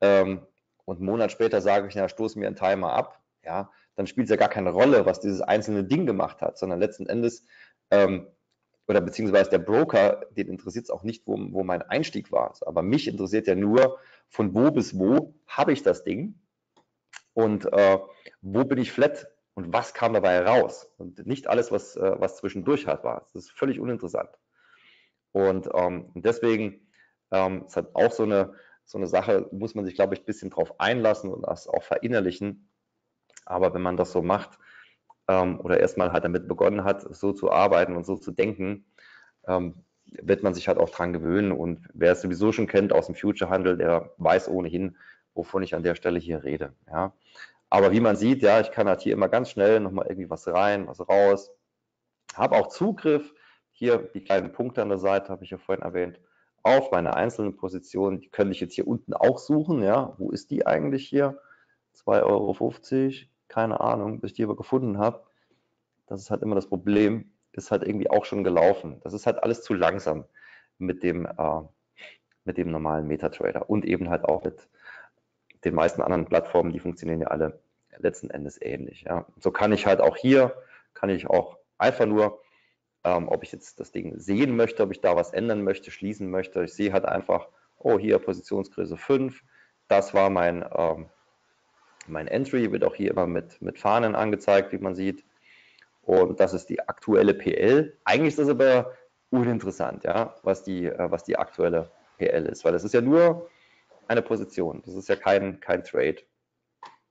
ähm, und einen Monat später sage ich, ja, stoße mir einen Timer ab, ja, dann spielt es ja gar keine Rolle, was dieses einzelne Ding gemacht hat, sondern letzten Endes ähm, oder beziehungsweise der Broker, den interessiert es auch nicht, wo, wo mein Einstieg war. Aber mich interessiert ja nur, von wo bis wo habe ich das Ding und äh, wo bin ich flat und was kam dabei raus. Und nicht alles, was, äh, was zwischendurch hat, war. Das ist völlig uninteressant. Und ähm, deswegen ähm, ist halt auch so eine, so eine Sache, muss man sich, glaube ich, ein bisschen drauf einlassen und das auch verinnerlichen. Aber wenn man das so macht, ähm, oder erstmal halt damit begonnen hat, so zu arbeiten und so zu denken, ähm, wird man sich halt auch dran gewöhnen. Und wer es sowieso schon kennt aus dem Future-Handel, der weiß ohnehin, wovon ich an der Stelle hier rede. Ja. Aber wie man sieht, ja, ich kann halt hier immer ganz schnell nochmal irgendwie was rein, was raus. Habe auch Zugriff, hier die kleinen Punkte an der Seite, habe ich ja vorhin erwähnt, auf meine einzelnen Positionen. Die könnte ich jetzt hier unten auch suchen. Ja, wo ist die eigentlich hier? 2,50 Euro keine Ahnung, bis ich die aber gefunden habe. Das ist halt immer das Problem, ist halt irgendwie auch schon gelaufen. Das ist halt alles zu langsam mit dem, äh, mit dem normalen MetaTrader und eben halt auch mit den meisten anderen Plattformen, die funktionieren ja alle letzten Endes ähnlich. Ja. So kann ich halt auch hier, kann ich auch einfach nur, ähm, ob ich jetzt das Ding sehen möchte, ob ich da was ändern möchte, schließen möchte. Ich sehe halt einfach, oh, hier Positionsgröße 5, das war mein, ähm, mein Entry wird auch hier immer mit, mit Fahnen angezeigt, wie man sieht. Und das ist die aktuelle PL. Eigentlich ist das aber uninteressant, ja, was die, äh, was die aktuelle PL ist, weil das ist ja nur eine Position. Das ist ja kein, kein Trade.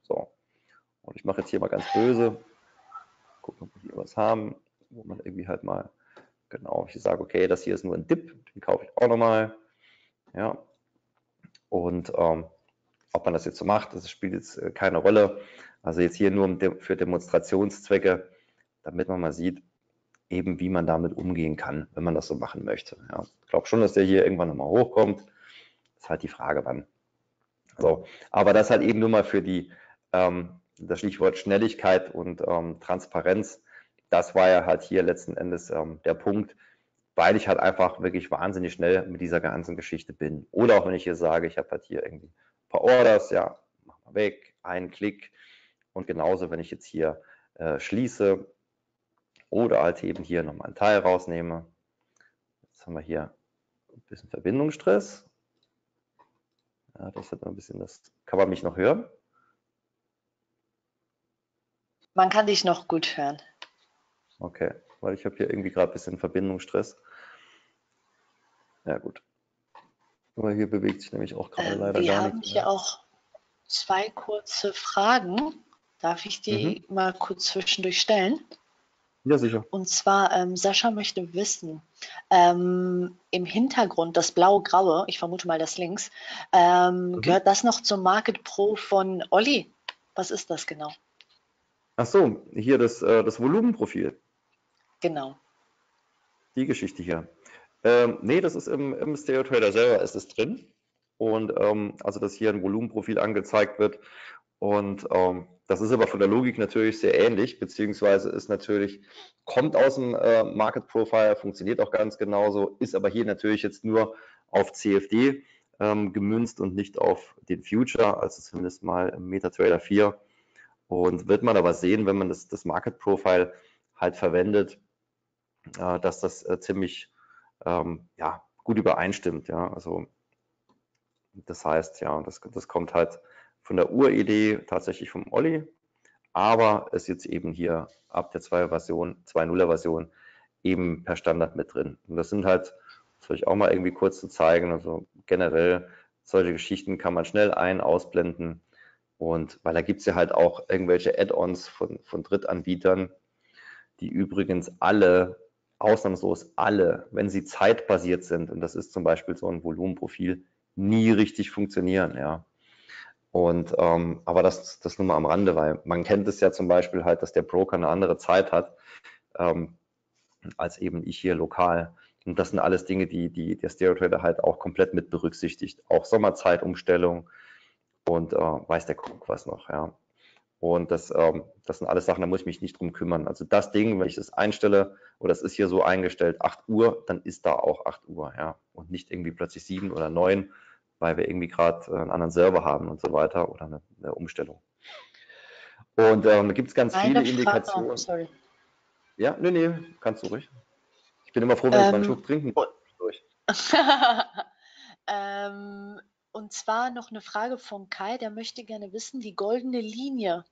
So. Und ich mache jetzt hier mal ganz böse. Gucken, ob wir hier was haben, wo man irgendwie halt mal, genau, ich sage, okay, das hier ist nur ein Dip, den kaufe ich auch nochmal. Ja. Und ähm, ob man das jetzt so macht, das spielt jetzt äh, keine Rolle. Also jetzt hier nur für Demonstrationszwecke, damit man mal sieht, eben wie man damit umgehen kann, wenn man das so machen möchte. Ja, ich glaube schon, dass der hier irgendwann nochmal hochkommt. Ist halt die Frage, wann. So, aber das halt eben nur mal für die, ähm, das Stichwort Schnelligkeit und ähm, Transparenz. Das war ja halt hier letzten Endes ähm, der Punkt, weil ich halt einfach wirklich wahnsinnig schnell mit dieser ganzen Geschichte bin. Oder auch wenn ich hier sage, ich habe halt hier irgendwie paar Orders, ja, mach mal weg, einen Klick. Und genauso, wenn ich jetzt hier äh, schließe oder halt eben hier nochmal einen Teil rausnehme. Jetzt haben wir hier ein bisschen Verbindungsstress. Ja, das hat ein bisschen das. Kann man mich noch hören? Man kann dich noch gut hören. Okay, weil ich habe hier irgendwie gerade ein bisschen Verbindungsstress. Ja, gut. Aber hier bewegt sich nämlich auch gerade äh, leider gar nichts. Wir haben hier auch zwei kurze Fragen. Darf ich die mhm. mal kurz zwischendurch stellen? Ja, sicher. Und zwar, ähm, Sascha möchte wissen, ähm, im Hintergrund das blau-graue, ich vermute mal das links, ähm, mhm. gehört das noch zum Market Pro von Olli? Was ist das genau? Ach so, hier das, äh, das Volumenprofil. Genau. Die Geschichte hier. Ähm, nee, das ist im, im Stereo Trader selber ist es drin. Und ähm, also, dass hier ein Volumenprofil angezeigt wird. Und ähm, das ist aber von der Logik natürlich sehr ähnlich, beziehungsweise ist natürlich, kommt aus dem äh, Market Profile, funktioniert auch ganz genauso, ist aber hier natürlich jetzt nur auf CFD ähm, gemünzt und nicht auf den Future, also zumindest mal im MetaTrader 4. Und wird man aber sehen, wenn man das, das Market Profile halt verwendet, äh, dass das äh, ziemlich ähm, ja, gut übereinstimmt. Ja, also das heißt, ja, das, das kommt halt von der Uridee tatsächlich vom Olli, aber ist jetzt eben hier ab der 2 Version, 2.0er Version eben per Standard mit drin. Und das sind halt, das soll ich auch mal irgendwie kurz zu zeigen, also generell solche Geschichten kann man schnell ein-, ausblenden und weil da gibt es ja halt auch irgendwelche Add-ons von, von Drittanbietern, die übrigens alle ausnahmslos alle, wenn sie zeitbasiert sind, und das ist zum Beispiel so ein Volumenprofil, nie richtig funktionieren, ja. Und ähm, aber das, das nur mal am Rande, weil man kennt es ja zum Beispiel halt, dass der Broker eine andere Zeit hat ähm, als eben ich hier lokal. Und das sind alles Dinge, die, die der Stereo halt auch komplett mit berücksichtigt. Auch Sommerzeitumstellung und äh, weiß der Kuck was noch, ja. Und das, ähm, das sind alles Sachen, da muss ich mich nicht drum kümmern. Also das Ding, wenn ich das einstelle, oder das ist hier so eingestellt, 8 Uhr, dann ist da auch 8 Uhr, ja. Und nicht irgendwie plötzlich 7 oder 9, weil wir irgendwie gerade äh, einen anderen Server haben und so weiter oder eine, eine Umstellung. Und ähm, da gibt es ganz eine viele Indikationen. Sorry. Ja, nee, nee, kannst du ruhig. Ich bin immer froh, wenn ähm, ich meinen Schluck trinken durch. ähm, und zwar noch eine Frage von Kai, der möchte gerne wissen, die goldene Linie,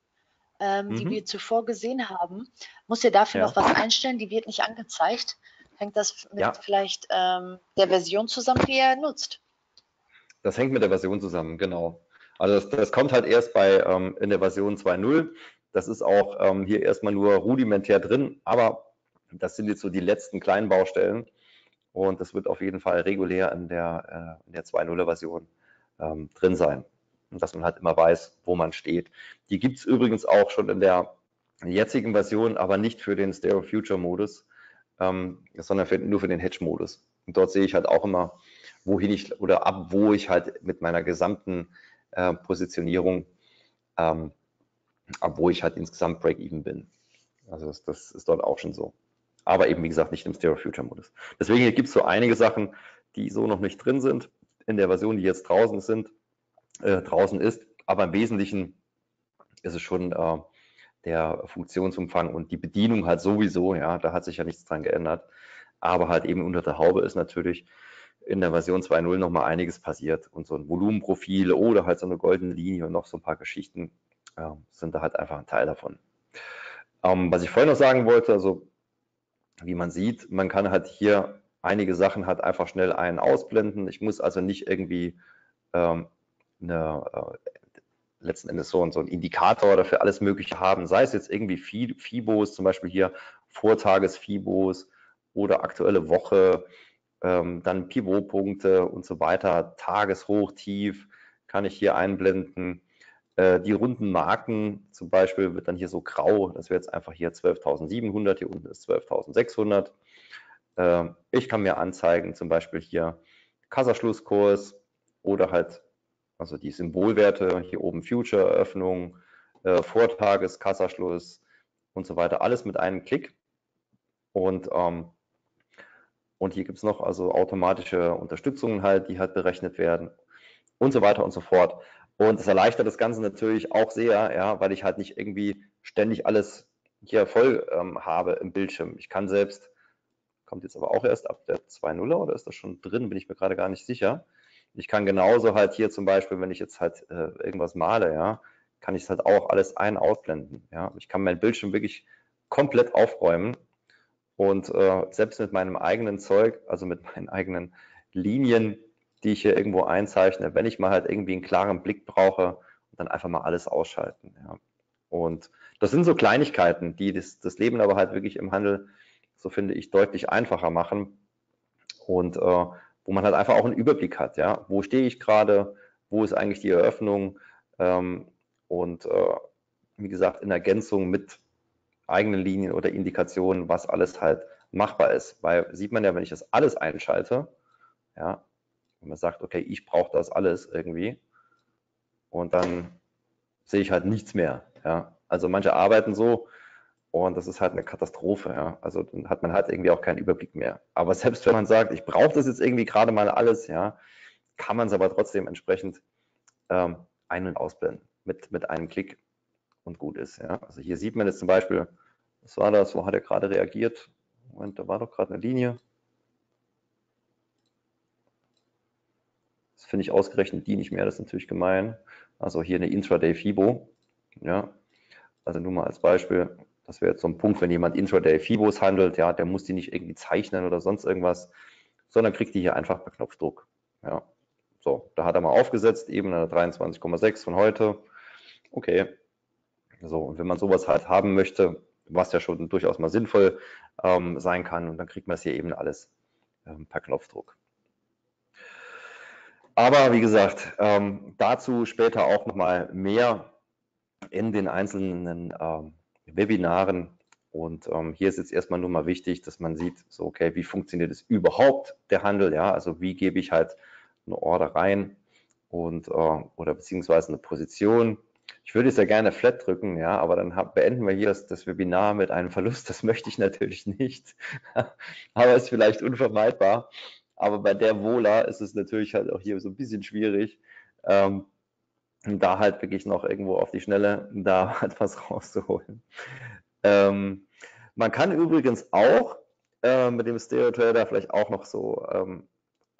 ähm, mhm. die wir zuvor gesehen haben, muss er dafür ja. noch was einstellen? Die wird nicht angezeigt. Hängt das mit ja. vielleicht ähm, der Version zusammen, die er nutzt? Das hängt mit der Version zusammen, genau. Also das, das kommt halt erst bei ähm, in der Version 2.0. Das ist auch ähm, hier erstmal nur rudimentär drin, aber das sind jetzt so die letzten kleinen Baustellen und das wird auf jeden Fall regulär in der, äh, in der 2.0er Version ähm, drin sein. Und dass man halt immer weiß, wo man steht. Die gibt es übrigens auch schon in der jetzigen Version, aber nicht für den Stereo Future Modus, ähm, sondern für, nur für den Hedge Modus. Und dort sehe ich halt auch immer, wohin ich oder ab wo ich halt mit meiner gesamten äh, Positionierung, ähm, ab wo ich halt insgesamt Break-Even bin. Also das, das, ist dort auch schon so. Aber eben, wie gesagt, nicht im Stereo Future Modus. Deswegen gibt es so einige Sachen, die so noch nicht drin sind in der Version, die jetzt draußen sind, äh, draußen ist. Aber im Wesentlichen ist es schon äh, der Funktionsumfang und die Bedienung halt sowieso, ja, da hat sich ja nichts dran geändert. Aber halt eben unter der Haube ist natürlich in der Version 2.0 nochmal einiges passiert und so ein Volumenprofil oder halt so eine goldene Linie und noch so ein paar Geschichten äh, sind da halt einfach ein Teil davon. Ähm, was ich vorhin noch sagen wollte, also wie man sieht, man kann halt hier einige Sachen halt einfach schnell ein- ausblenden. Ich muss also nicht irgendwie ähm, eine, äh, letzten Endes so, so einen Indikator dafür alles Mögliche haben, sei es jetzt irgendwie Fibos, zum Beispiel hier Vortages-Fibos oder aktuelle Woche, ähm, dann Pivotpunkte und so weiter, Tageshoch, Tief kann ich hier einblenden. Äh, die runden Marken zum Beispiel wird dann hier so grau, das wäre jetzt einfach hier 12.700, hier unten ist 12.600. Ähm, ich kann mir anzeigen, zum Beispiel hier Kassaschlusskurs oder halt, also die Symbolwerte, hier oben Future-Eröffnung, äh, Vortages, Kassaschluss und so weiter, alles mit einem Klick. Und, ähm, und hier gibt es noch also automatische Unterstützungen halt, die halt berechnet werden und so weiter und so fort. Und es erleichtert das Ganze natürlich auch sehr, ja, weil ich halt nicht irgendwie ständig alles hier voll ähm, habe im Bildschirm. Ich kann selbst, kommt jetzt aber auch erst ab der 2.0er oder ist das schon drin, bin ich mir gerade gar nicht sicher. Ich kann genauso halt hier zum Beispiel, wenn ich jetzt halt äh, irgendwas male, ja, kann ich es halt auch alles ein- ausblenden. Ja. Ich kann meinen Bildschirm wirklich komplett aufräumen und äh, selbst mit meinem eigenen Zeug, also mit meinen eigenen Linien, die ich hier irgendwo einzeichne, wenn ich mal halt irgendwie einen klaren Blick brauche, dann einfach mal alles ausschalten. Ja. Und das sind so Kleinigkeiten, die das, das, Leben aber halt wirklich im Handel, so finde ich, deutlich einfacher machen und äh, wo man halt einfach auch einen Überblick hat. Ja, wo stehe ich gerade, wo ist eigentlich die Eröffnung ähm, und äh, wie gesagt in Ergänzung mit eigenen Linien oder Indikationen, was alles halt machbar ist. Weil sieht man ja, wenn ich das alles einschalte, ja, wenn man sagt, okay, ich brauche das alles irgendwie und dann sehe ich halt nichts mehr. Ja. Also manche arbeiten so und das ist halt eine Katastrophe. Ja. Also dann hat man halt irgendwie auch keinen Überblick mehr. Aber selbst wenn man sagt, ich brauche das jetzt irgendwie gerade mal alles, ja, kann man es aber trotzdem entsprechend ähm, ein- und ausblenden mit, mit einem Klick und gut ist. Ja. Also hier sieht man jetzt zum Beispiel, was war das, wo hat er gerade reagiert? Moment, da war doch gerade eine Linie. Das finde ich ausgerechnet die nicht mehr, das ist natürlich gemein. Also hier eine Intraday FIBO. Ja, also nur mal als Beispiel, das wäre jetzt so ein Punkt, wenn jemand Intraday FIBOs handelt, ja, der muss die nicht irgendwie zeichnen oder sonst irgendwas, sondern kriegt die hier einfach per Knopfdruck. Ja, so, da hat er mal aufgesetzt, eben eine 23,6 von heute. Okay. So, und wenn man sowas halt haben möchte, was ja schon durchaus mal sinnvoll ähm, sein kann, und dann kriegt man es hier eben alles ähm, per Knopfdruck. Aber wie gesagt, ähm, dazu später auch nochmal mehr in den einzelnen ähm, Webinaren. Und ähm, hier ist jetzt erstmal nur mal wichtig, dass man sieht, so okay, wie funktioniert es überhaupt der Handel? Ja, also wie gebe ich halt eine Order rein und äh, oder beziehungsweise eine Position. Ich würde sehr gerne flat drücken, ja, aber dann hab, beenden wir hier das, das, Webinar mit einem Verlust. Das möchte ich natürlich nicht, aber ist vielleicht unvermeidbar. Aber bei der Vola ist es natürlich halt auch hier so ein bisschen schwierig, ähm, da halt wirklich noch irgendwo auf die Schnelle da halt was rauszuholen. Ähm, man kann übrigens auch äh, mit dem Stereo Trader vielleicht auch noch so ähm,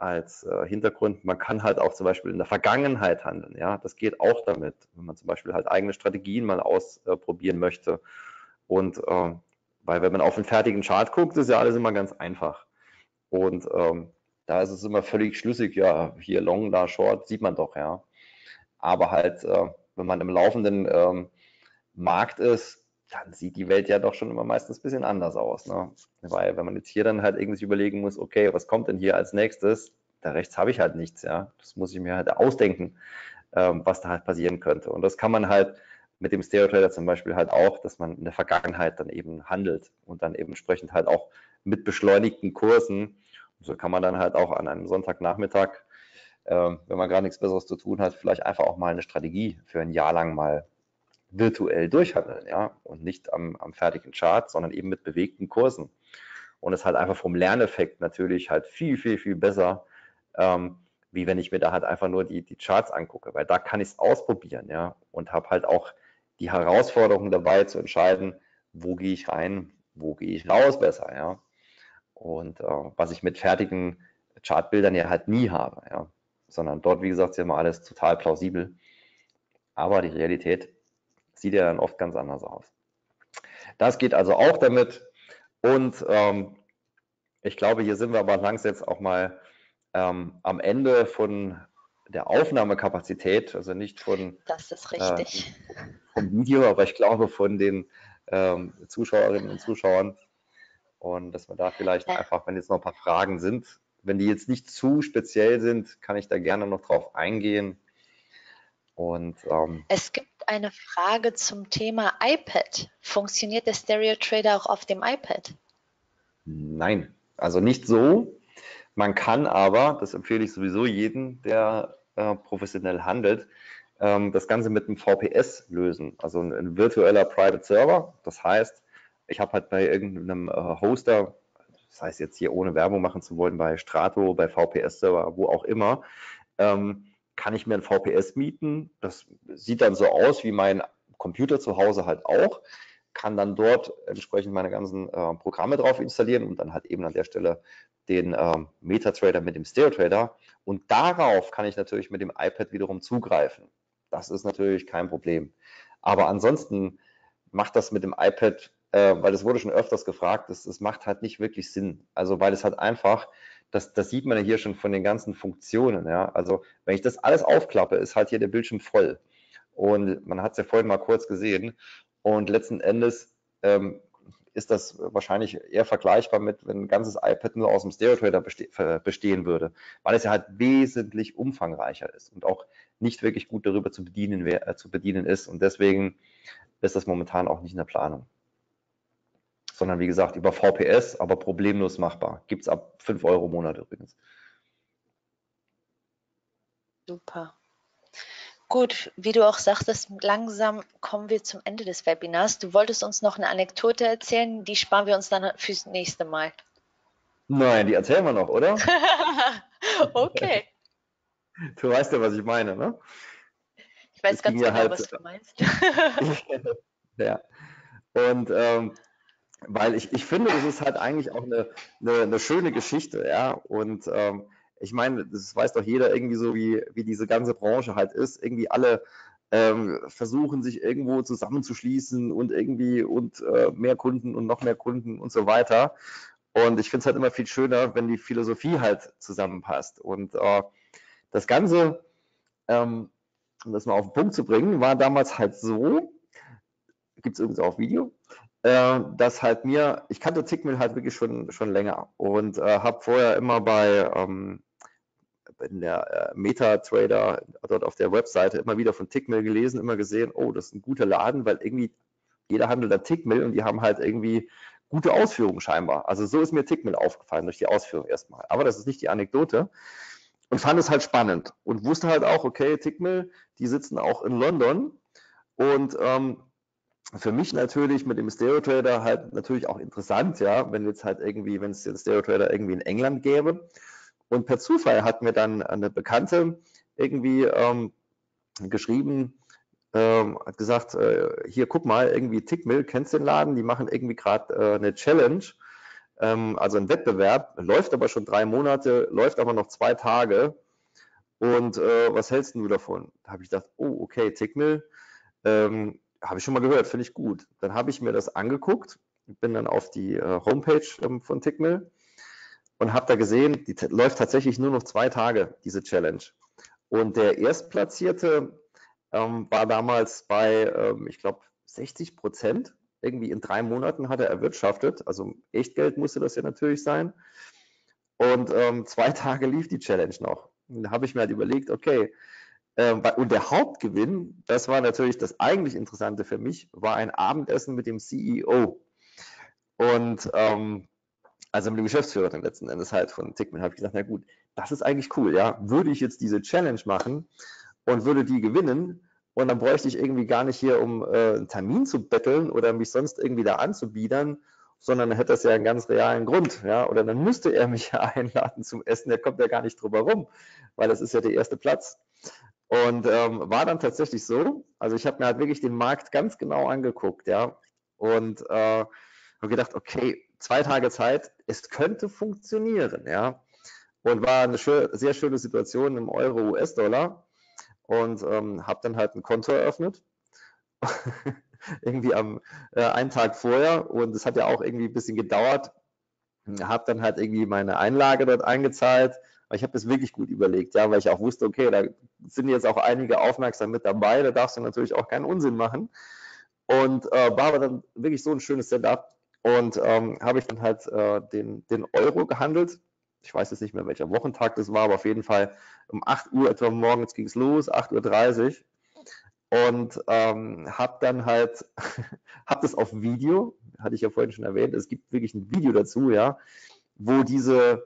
als äh, Hintergrund, man kann halt auch zum Beispiel in der Vergangenheit handeln. Ja, das geht auch damit, wenn man zum Beispiel halt eigene Strategien mal ausprobieren äh, möchte. Und äh, weil wenn man auf den fertigen Chart guckt, ist ja alles immer ganz einfach. Und ähm, da ist es immer völlig schlüssig, ja, hier Long, da Short, sieht man doch, ja. Aber halt, äh, wenn man im laufenden ähm, Markt ist, dann sieht die Welt ja doch schon immer meistens ein bisschen anders aus. Ne? Weil wenn man jetzt hier dann halt irgendwie überlegen muss, okay, was kommt denn hier als nächstes? Da rechts habe ich halt nichts, ja. Das muss ich mir halt ausdenken, ähm, was da halt passieren könnte. Und das kann man halt mit dem Stereo Trader zum Beispiel halt auch, dass man in der Vergangenheit dann eben handelt und dann eben entsprechend halt auch mit beschleunigten Kursen so kann man dann halt auch an einem Sonntagnachmittag, wenn man gar nichts Besseres zu tun hat, vielleicht einfach auch mal eine Strategie für ein Jahr lang mal virtuell durchhandeln, ja, und nicht am, am fertigen Chart, sondern eben mit bewegten Kursen. Und es halt einfach vom Lerneffekt natürlich halt viel, viel, viel besser, ähm, wie wenn ich mir da halt einfach nur die, die Charts angucke, weil da kann ich es ausprobieren, ja, und habe halt auch die Herausforderung dabei zu entscheiden, wo gehe ich rein, wo gehe ich raus besser, ja. Und äh, was ich mit fertigen Chartbildern ja halt nie habe, ja. Sondern dort, wie gesagt, ist ja immer alles total plausibel. Aber die Realität sieht ja dann oft ganz anders aus. Das geht also auch damit. Und ähm, ich glaube, hier sind wir aber langsam jetzt auch mal ähm, am Ende von der Aufnahmekapazität, also nicht von das ist richtig. Äh, vom Video, aber ich glaube von den ähm, Zuschauerinnen und Zuschauern und dass wir da vielleicht ja. einfach, wenn jetzt noch ein paar Fragen sind, wenn die jetzt nicht zu speziell sind, kann ich da gerne noch drauf eingehen. Und, ähm, es gibt eine Frage zum Thema iPad. Funktioniert der Stereo Trader auch auf dem iPad? Nein, also nicht so. Man kann aber, das empfehle ich sowieso jedem, der äh, professionell handelt, ähm, das Ganze mit einem VPS lösen, also ein, ein virtueller Private Server. Das heißt, ich habe halt bei irgendeinem äh, Hoster, das heißt jetzt hier ohne Werbung machen zu wollen, bei Strato, bei VPS-Server, wo auch immer, ähm, kann ich mir ein VPS mieten. Das sieht dann so aus wie mein Computer zu Hause halt auch. Kann dann dort entsprechend meine ganzen äh, Programme drauf installieren und dann halt eben an der Stelle den ähm, MetaTrader mit dem StereoTrader. Und darauf kann ich natürlich mit dem iPad wiederum zugreifen. Das ist natürlich kein Problem. Aber ansonsten macht das mit dem iPad, äh, weil es wurde schon öfters gefragt, das, das macht halt nicht wirklich Sinn. Also weil es halt einfach, das, das sieht man ja hier schon von den ganzen Funktionen. Ja? Also wenn ich das alles aufklappe, ist halt hier der Bildschirm voll. Und man hat es ja vorhin mal kurz gesehen. Und letzten Endes ähm, ist das wahrscheinlich eher vergleichbar mit, wenn ein ganzes iPad nur aus dem Stereo-Trader beste bestehen würde, weil es ja halt wesentlich umfangreicher ist und auch nicht wirklich gut darüber zu bedienen, äh, zu bedienen ist. Und deswegen ist das momentan auch nicht in der Planung. Sondern wie gesagt, über VPS, aber problemlos machbar. Gibt es ab 5 Euro im Monat übrigens. Super. Gut, wie du auch sagtest, langsam kommen wir zum Ende des Webinars. Du wolltest uns noch eine Anekdote erzählen, die sparen wir uns dann fürs nächste Mal. Nein, die erzählen wir noch, oder? okay. Du weißt ja, was ich meine, ne? Ich weiß ganz genau, halt, was du meinst. ja. Und ähm, weil ich, ich finde, das ist halt eigentlich auch eine, eine, eine schöne Geschichte, ja. Und ähm, ich meine, das weiß doch jeder irgendwie so, wie, wie diese ganze Branche halt ist. Irgendwie alle ähm, versuchen sich irgendwo zusammenzuschließen und irgendwie und äh, mehr Kunden und noch mehr Kunden und so weiter. Und ich finde es halt immer viel schöner, wenn die Philosophie halt zusammenpasst. Und äh, das Ganze, ähm, um das mal auf den Punkt zu bringen, war damals halt so, gibt es übrigens auch Video, äh, dass halt mir, ich kannte Tickmill halt wirklich schon, schon länger und äh, habe vorher immer bei ähm, in der äh, MetaTrader dort auf der Webseite immer wieder von Tickmill gelesen, immer gesehen, oh, das ist ein guter Laden, weil irgendwie jeder handelt an Tickmill und die haben halt irgendwie gute Ausführungen scheinbar. Also so ist mir Tickmill aufgefallen durch die Ausführung erstmal. Aber das ist nicht die Anekdote. Und fand es halt spannend und wusste halt auch, okay, Tickmill, die sitzen auch in London und ähm, für mich natürlich mit dem Stereo Trader halt natürlich auch interessant, ja, wenn jetzt halt irgendwie, wenn es den Stereo Trader irgendwie in England gäbe und per Zufall hat mir dann eine Bekannte irgendwie ähm, geschrieben, ähm, hat gesagt, äh, hier guck mal, irgendwie Tickmill, kennst den Laden? Die machen irgendwie gerade äh, eine Challenge, ähm, also ein Wettbewerb, läuft aber schon drei Monate, läuft aber noch zwei Tage. Und äh, was hältst du davon? Da habe ich gedacht, oh, okay, Tickmill, ähm, habe ich schon mal gehört, finde ich gut. Dann habe ich mir das angeguckt, bin dann auf die äh, Homepage ähm, von Tickmill und habe da gesehen, die läuft tatsächlich nur noch zwei Tage, diese Challenge. Und der Erstplatzierte ähm, war damals bei, ähm, ich glaube, 60 Prozent. Irgendwie in drei Monaten hat er erwirtschaftet. Also Echtgeld musste das ja natürlich sein. Und ähm, zwei Tage lief die Challenge noch. Und da habe ich mir halt überlegt, okay, und der Hauptgewinn, das war natürlich das eigentlich Interessante für mich, war ein Abendessen mit dem CEO. Und ähm, also mit dem Geschäftsführer dann letzten Endes halt von Tickman, habe ich gesagt, na gut, das ist eigentlich cool, ja. Würde ich jetzt diese Challenge machen und würde die gewinnen und dann bräuchte ich irgendwie gar nicht hier, um äh, einen Termin zu betteln oder mich sonst irgendwie da anzubiedern, sondern dann hätte das ja einen ganz realen Grund, ja. Oder dann müsste er mich ja einladen zum Essen, der kommt ja gar nicht drüber rum, weil das ist ja der erste Platz. Und ähm, war dann tatsächlich so, also ich habe mir halt wirklich den Markt ganz genau angeguckt, ja. Und äh, habe gedacht, okay, zwei Tage Zeit, es könnte funktionieren, ja. Und war eine schön, sehr schöne Situation im Euro-US-Dollar und ähm, habe dann halt ein Konto eröffnet. irgendwie am äh, einen Tag vorher und es hat ja auch irgendwie ein bisschen gedauert. Habe dann halt irgendwie meine Einlage dort eingezahlt. Aber ich habe das wirklich gut überlegt, ja, weil ich auch wusste, okay, da sind jetzt auch einige aufmerksam mit dabei, da darfst du natürlich auch keinen Unsinn machen. Und äh, war aber dann wirklich so ein schönes Setup, und ähm, habe ich dann halt äh, den, den Euro gehandelt. Ich weiß jetzt nicht mehr, welcher Wochentag das war, aber auf jeden Fall um 8 Uhr etwa morgens ging es los, 8.30 Uhr. Und ähm, habe dann halt, habe das auf Video, hatte ich ja vorhin schon erwähnt, es gibt wirklich ein Video dazu, ja, wo diese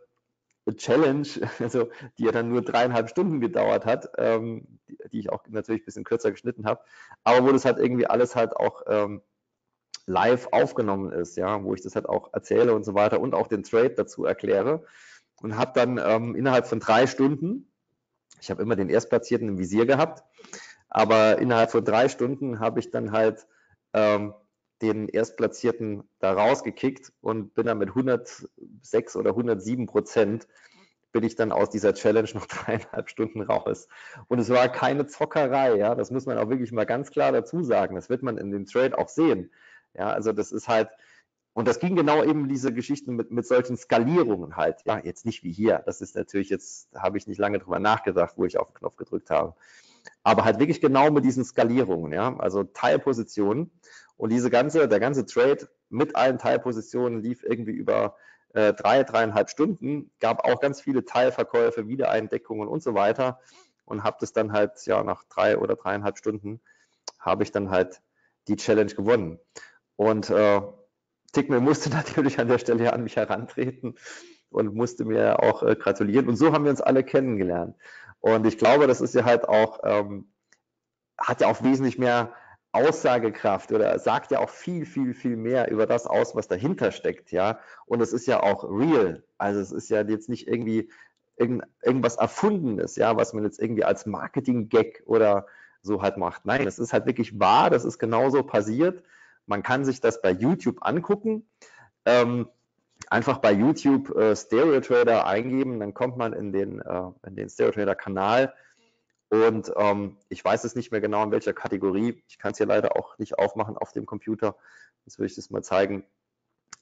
Challenge, also die ja dann nur dreieinhalb Stunden gedauert hat, ähm, die, die, ich auch natürlich ein bisschen kürzer geschnitten habe, aber wo das halt irgendwie alles halt auch ähm, live aufgenommen ist, ja, wo ich das halt auch erzähle und so weiter und auch den Trade dazu erkläre und habe dann ähm, innerhalb von drei Stunden, ich habe immer den Erstplatzierten im Visier gehabt, aber innerhalb von drei Stunden habe ich dann halt ähm, den Erstplatzierten da rausgekickt und bin dann mit 106 oder 107 Prozent bin ich dann aus dieser Challenge noch dreieinhalb Stunden raus. Und es war keine Zockerei, ja, das muss man auch wirklich mal ganz klar dazu sagen. Das wird man in dem Trade auch sehen. Ja, also das ist halt, und das ging genau eben diese Geschichten mit, mit solchen Skalierungen halt. Ja, jetzt nicht wie hier. Das ist natürlich jetzt, habe ich nicht lange drüber nachgedacht, wo ich auf den Knopf gedrückt habe. Aber halt wirklich genau mit diesen Skalierungen, ja, also Teilpositionen. Und diese ganze, der ganze Trade mit allen Teilpositionen lief irgendwie über äh, drei, dreieinhalb Stunden, gab auch ganz viele Teilverkäufe, Wiedereindeckungen und so weiter und habe das dann halt, ja, nach drei oder dreieinhalb Stunden habe ich dann halt die Challenge gewonnen. Und äh, Tickmill musste natürlich an der Stelle an mich herantreten und musste mir auch äh, gratulieren. Und so haben wir uns alle kennengelernt. Und ich glaube, das ist ja halt auch, ähm, hat ja auch wesentlich mehr Aussagekraft oder sagt ja auch viel, viel, viel mehr über das aus, was dahinter steckt, ja. Und es ist ja auch real. Also es ist ja jetzt nicht irgendwie irgend, irgendwas Erfundenes, ja, was man jetzt irgendwie als Marketing-Gag oder so halt macht. Nein, es ist halt wirklich wahr, das ist genauso passiert. Man kann sich das bei YouTube angucken. Ähm, einfach bei YouTube äh, Stereo Trader eingeben, dann kommt man in den, äh, in den Stereo Trader Kanal und ähm, ich weiß es nicht mehr genau in welcher Kategorie. Ich kann es hier leider auch nicht aufmachen auf dem Computer. Das will ich das mal zeigen.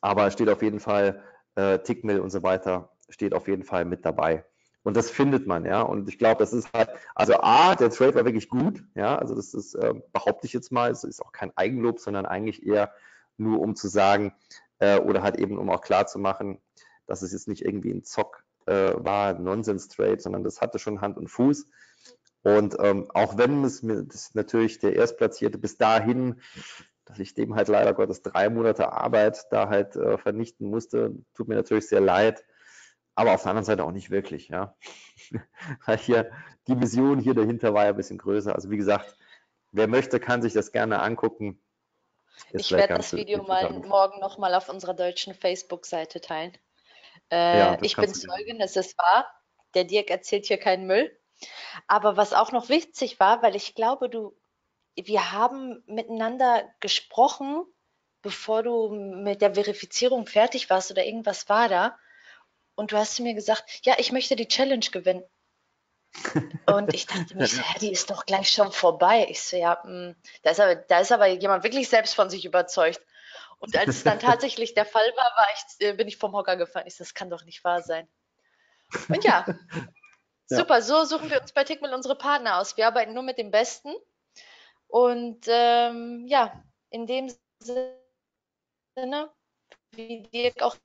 Aber steht auf jeden Fall äh, Tickmill und so weiter, steht auf jeden Fall mit dabei. Und das findet man, ja. Und ich glaube, das ist halt, also A, der Trade war wirklich gut, ja. Also das ist, äh, behaupte ich jetzt mal, es ist auch kein Eigenlob, sondern eigentlich eher nur um zu sagen, äh, oder halt eben um auch klar zu machen, dass es jetzt nicht irgendwie ein Zock äh, war, Nonsens-Trade, sondern das hatte schon Hand und Fuß. Und ähm, auch wenn es mir das natürlich der Erstplatzierte bis dahin, dass ich dem halt leider Gottes drei Monate Arbeit da halt äh, vernichten musste, tut mir natürlich sehr leid. Aber auf der anderen Seite auch nicht wirklich, ja. Weil hier die Mission hier dahinter war ja ein bisschen größer. Also wie gesagt, wer möchte, kann sich das gerne angucken. Ist ich werde das Video mal morgen nochmal auf unserer deutschen Facebook-Seite teilen. Äh, ja, ich bin Zeugin, es ist wahr. Der Dirk erzählt hier keinen Müll. Aber was auch noch witzig war, weil ich glaube, du, wir haben miteinander gesprochen, bevor du mit der Verifizierung fertig warst oder irgendwas war da. Und du hast mir gesagt, ja, ich möchte die Challenge gewinnen. Und ich dachte mir, ja, die ist doch gleich schon vorbei. Ich so, ja, hm, da ist, aber, da ist aber jemand wirklich selbst von sich überzeugt. Und als es dann tatsächlich der Fall war, war ich, äh, bin ich vom Hocker gefallen. Ich so, das kann doch nicht wahr sein. Und ja, ja. Super, so suchen wir uns bei Tickmill unsere Partner aus. Wir arbeiten nur mit dem Besten. Und ähm, ja, in dem Sinne, wie Dirk auch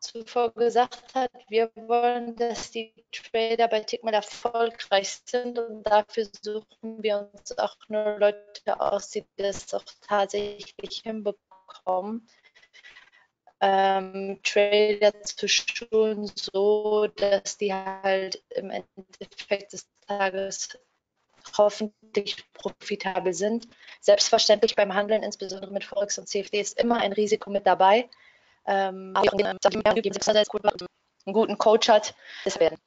zuvor gesagt hat, wir wollen, dass die Trader bei Tickmill erfolgreich sind und dafür suchen wir uns auch nur Leute aus, die das auch tatsächlich hinbekommen ähm, Trader zu schulen, so dass die halt im Endeffekt des Tages hoffentlich profitabel sind. Selbstverständlich beim Handeln, insbesondere mit Forex und CFD, ist immer ein Risiko mit dabei. Ähm, aber einen guten Coach hat, das werden.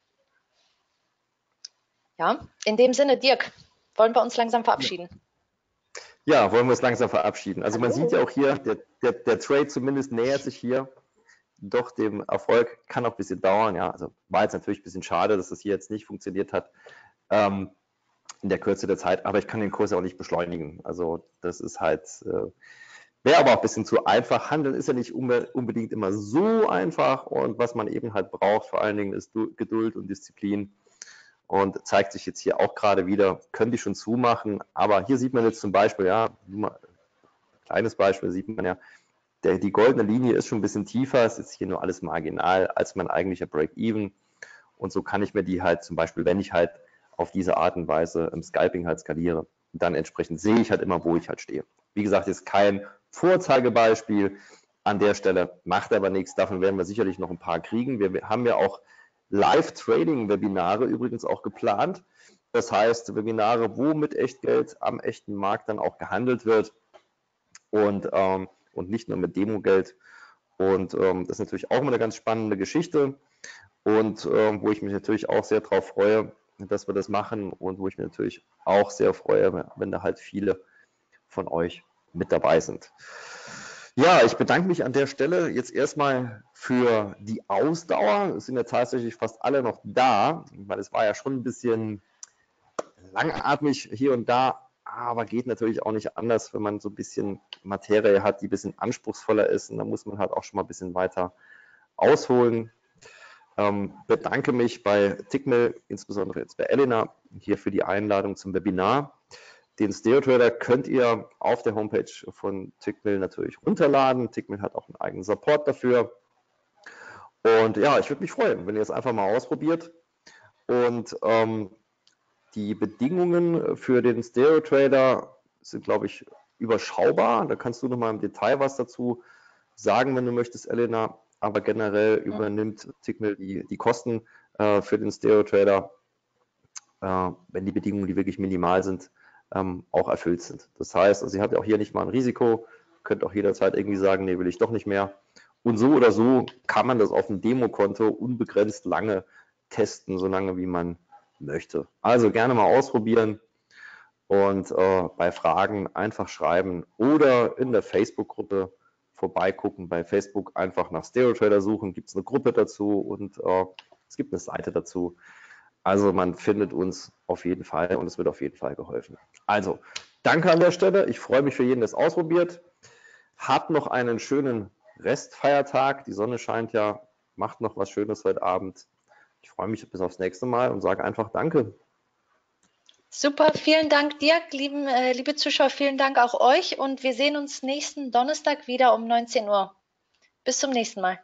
Ja, in dem Sinne, Dirk, wollen wir uns langsam verabschieden? Ja, wollen wir uns langsam verabschieden. Also man sieht ja auch hier, der, der, der Trade zumindest nähert sich hier doch dem Erfolg. Kann auch ein bisschen dauern. Ja, also war jetzt natürlich ein bisschen schade, dass das hier jetzt nicht funktioniert hat ähm, in der Kürze der Zeit. Aber ich kann den Kurs ja auch nicht beschleunigen. Also das ist halt, äh, wäre aber auch ein bisschen zu einfach. Handeln ist ja nicht unbedingt immer so einfach. Und was man eben halt braucht, vor allen Dingen, ist Geduld und Disziplin und zeigt sich jetzt hier auch gerade wieder, können die schon zumachen, aber hier sieht man jetzt zum Beispiel, ja, kleines Beispiel sieht man ja, der, die goldene Linie ist schon ein bisschen tiefer, ist jetzt hier nur alles marginal als mein eigentlicher Break-Even. Und so kann ich mir die halt zum Beispiel, wenn ich halt auf diese Art und Weise im Scalping halt skaliere, dann entsprechend sehe ich halt immer, wo ich halt stehe. Wie gesagt, ist kein Vorzeigebeispiel an der Stelle, macht aber nichts, davon werden wir sicherlich noch ein paar kriegen. Wir haben ja auch Live-Trading-Webinare übrigens auch geplant. Das heißt, Webinare, wo mit Echtgeld am echten Markt dann auch gehandelt wird und, ähm, und nicht nur mit Demogeld. Und ähm, das ist natürlich auch immer eine ganz spannende Geschichte und ähm, wo ich mich natürlich auch sehr darauf freue. dass wir das machen und wo ich mich natürlich auch sehr freue, wenn da halt viele von euch mit dabei sind. Ja, ich bedanke mich an der Stelle jetzt erstmal für die Ausdauer. Es sind ja tatsächlich fast alle noch da, weil es war ja schon ein bisschen langatmig hier und da, aber geht natürlich auch nicht anders, wenn man so ein bisschen Materie hat, die ein bisschen anspruchsvoller ist. Und da muss man halt auch schon mal ein bisschen weiter ausholen. Ähm, bedanke mich bei Tickmill, insbesondere jetzt bei Elena, hier für die Einladung zum Webinar. Den Stereo könnt ihr auf der Homepage von Tickmill natürlich runterladen. Tickmill hat auch einen eigenen Support dafür. Und ja, ich würde mich freuen, wenn ihr es einfach mal ausprobiert. Und ähm, die Bedingungen für den Stereo Trader sind, glaube ich, überschaubar. Da kannst du noch mal im Detail was dazu sagen, wenn du möchtest, Elena aber generell übernimmt Tickmill die, die Kosten äh, für den Stereo-Trader, äh, wenn die Bedingungen, die wirklich minimal sind, ähm, auch erfüllt sind. Das heißt, also ihr habt ja auch hier nicht mal ein Risiko, könnt auch jederzeit irgendwie sagen, nee, will ich doch nicht mehr. Und so oder so kann man das auf dem Demokonto unbegrenzt lange testen, so lange wie man möchte. Also gerne mal ausprobieren und äh, bei Fragen einfach schreiben oder in der Facebook-Gruppe vorbeigucken bei Facebook, einfach nach Stereo Trader suchen, gibt es eine Gruppe dazu und äh, es gibt eine Seite dazu. Also man findet uns auf jeden Fall und es wird auf jeden Fall geholfen. Also, danke an der Stelle. Ich freue mich für jeden, der es ausprobiert. Habt noch einen schönen Restfeiertag. Die Sonne scheint ja. Macht noch was Schönes heute Abend. Ich freue mich bis aufs nächste Mal und sage einfach Danke. Super, vielen Dank Dirk, lieben, äh, liebe Zuschauer, vielen Dank auch euch und wir sehen uns nächsten Donnerstag wieder um 19 Uhr. Bis zum nächsten Mal.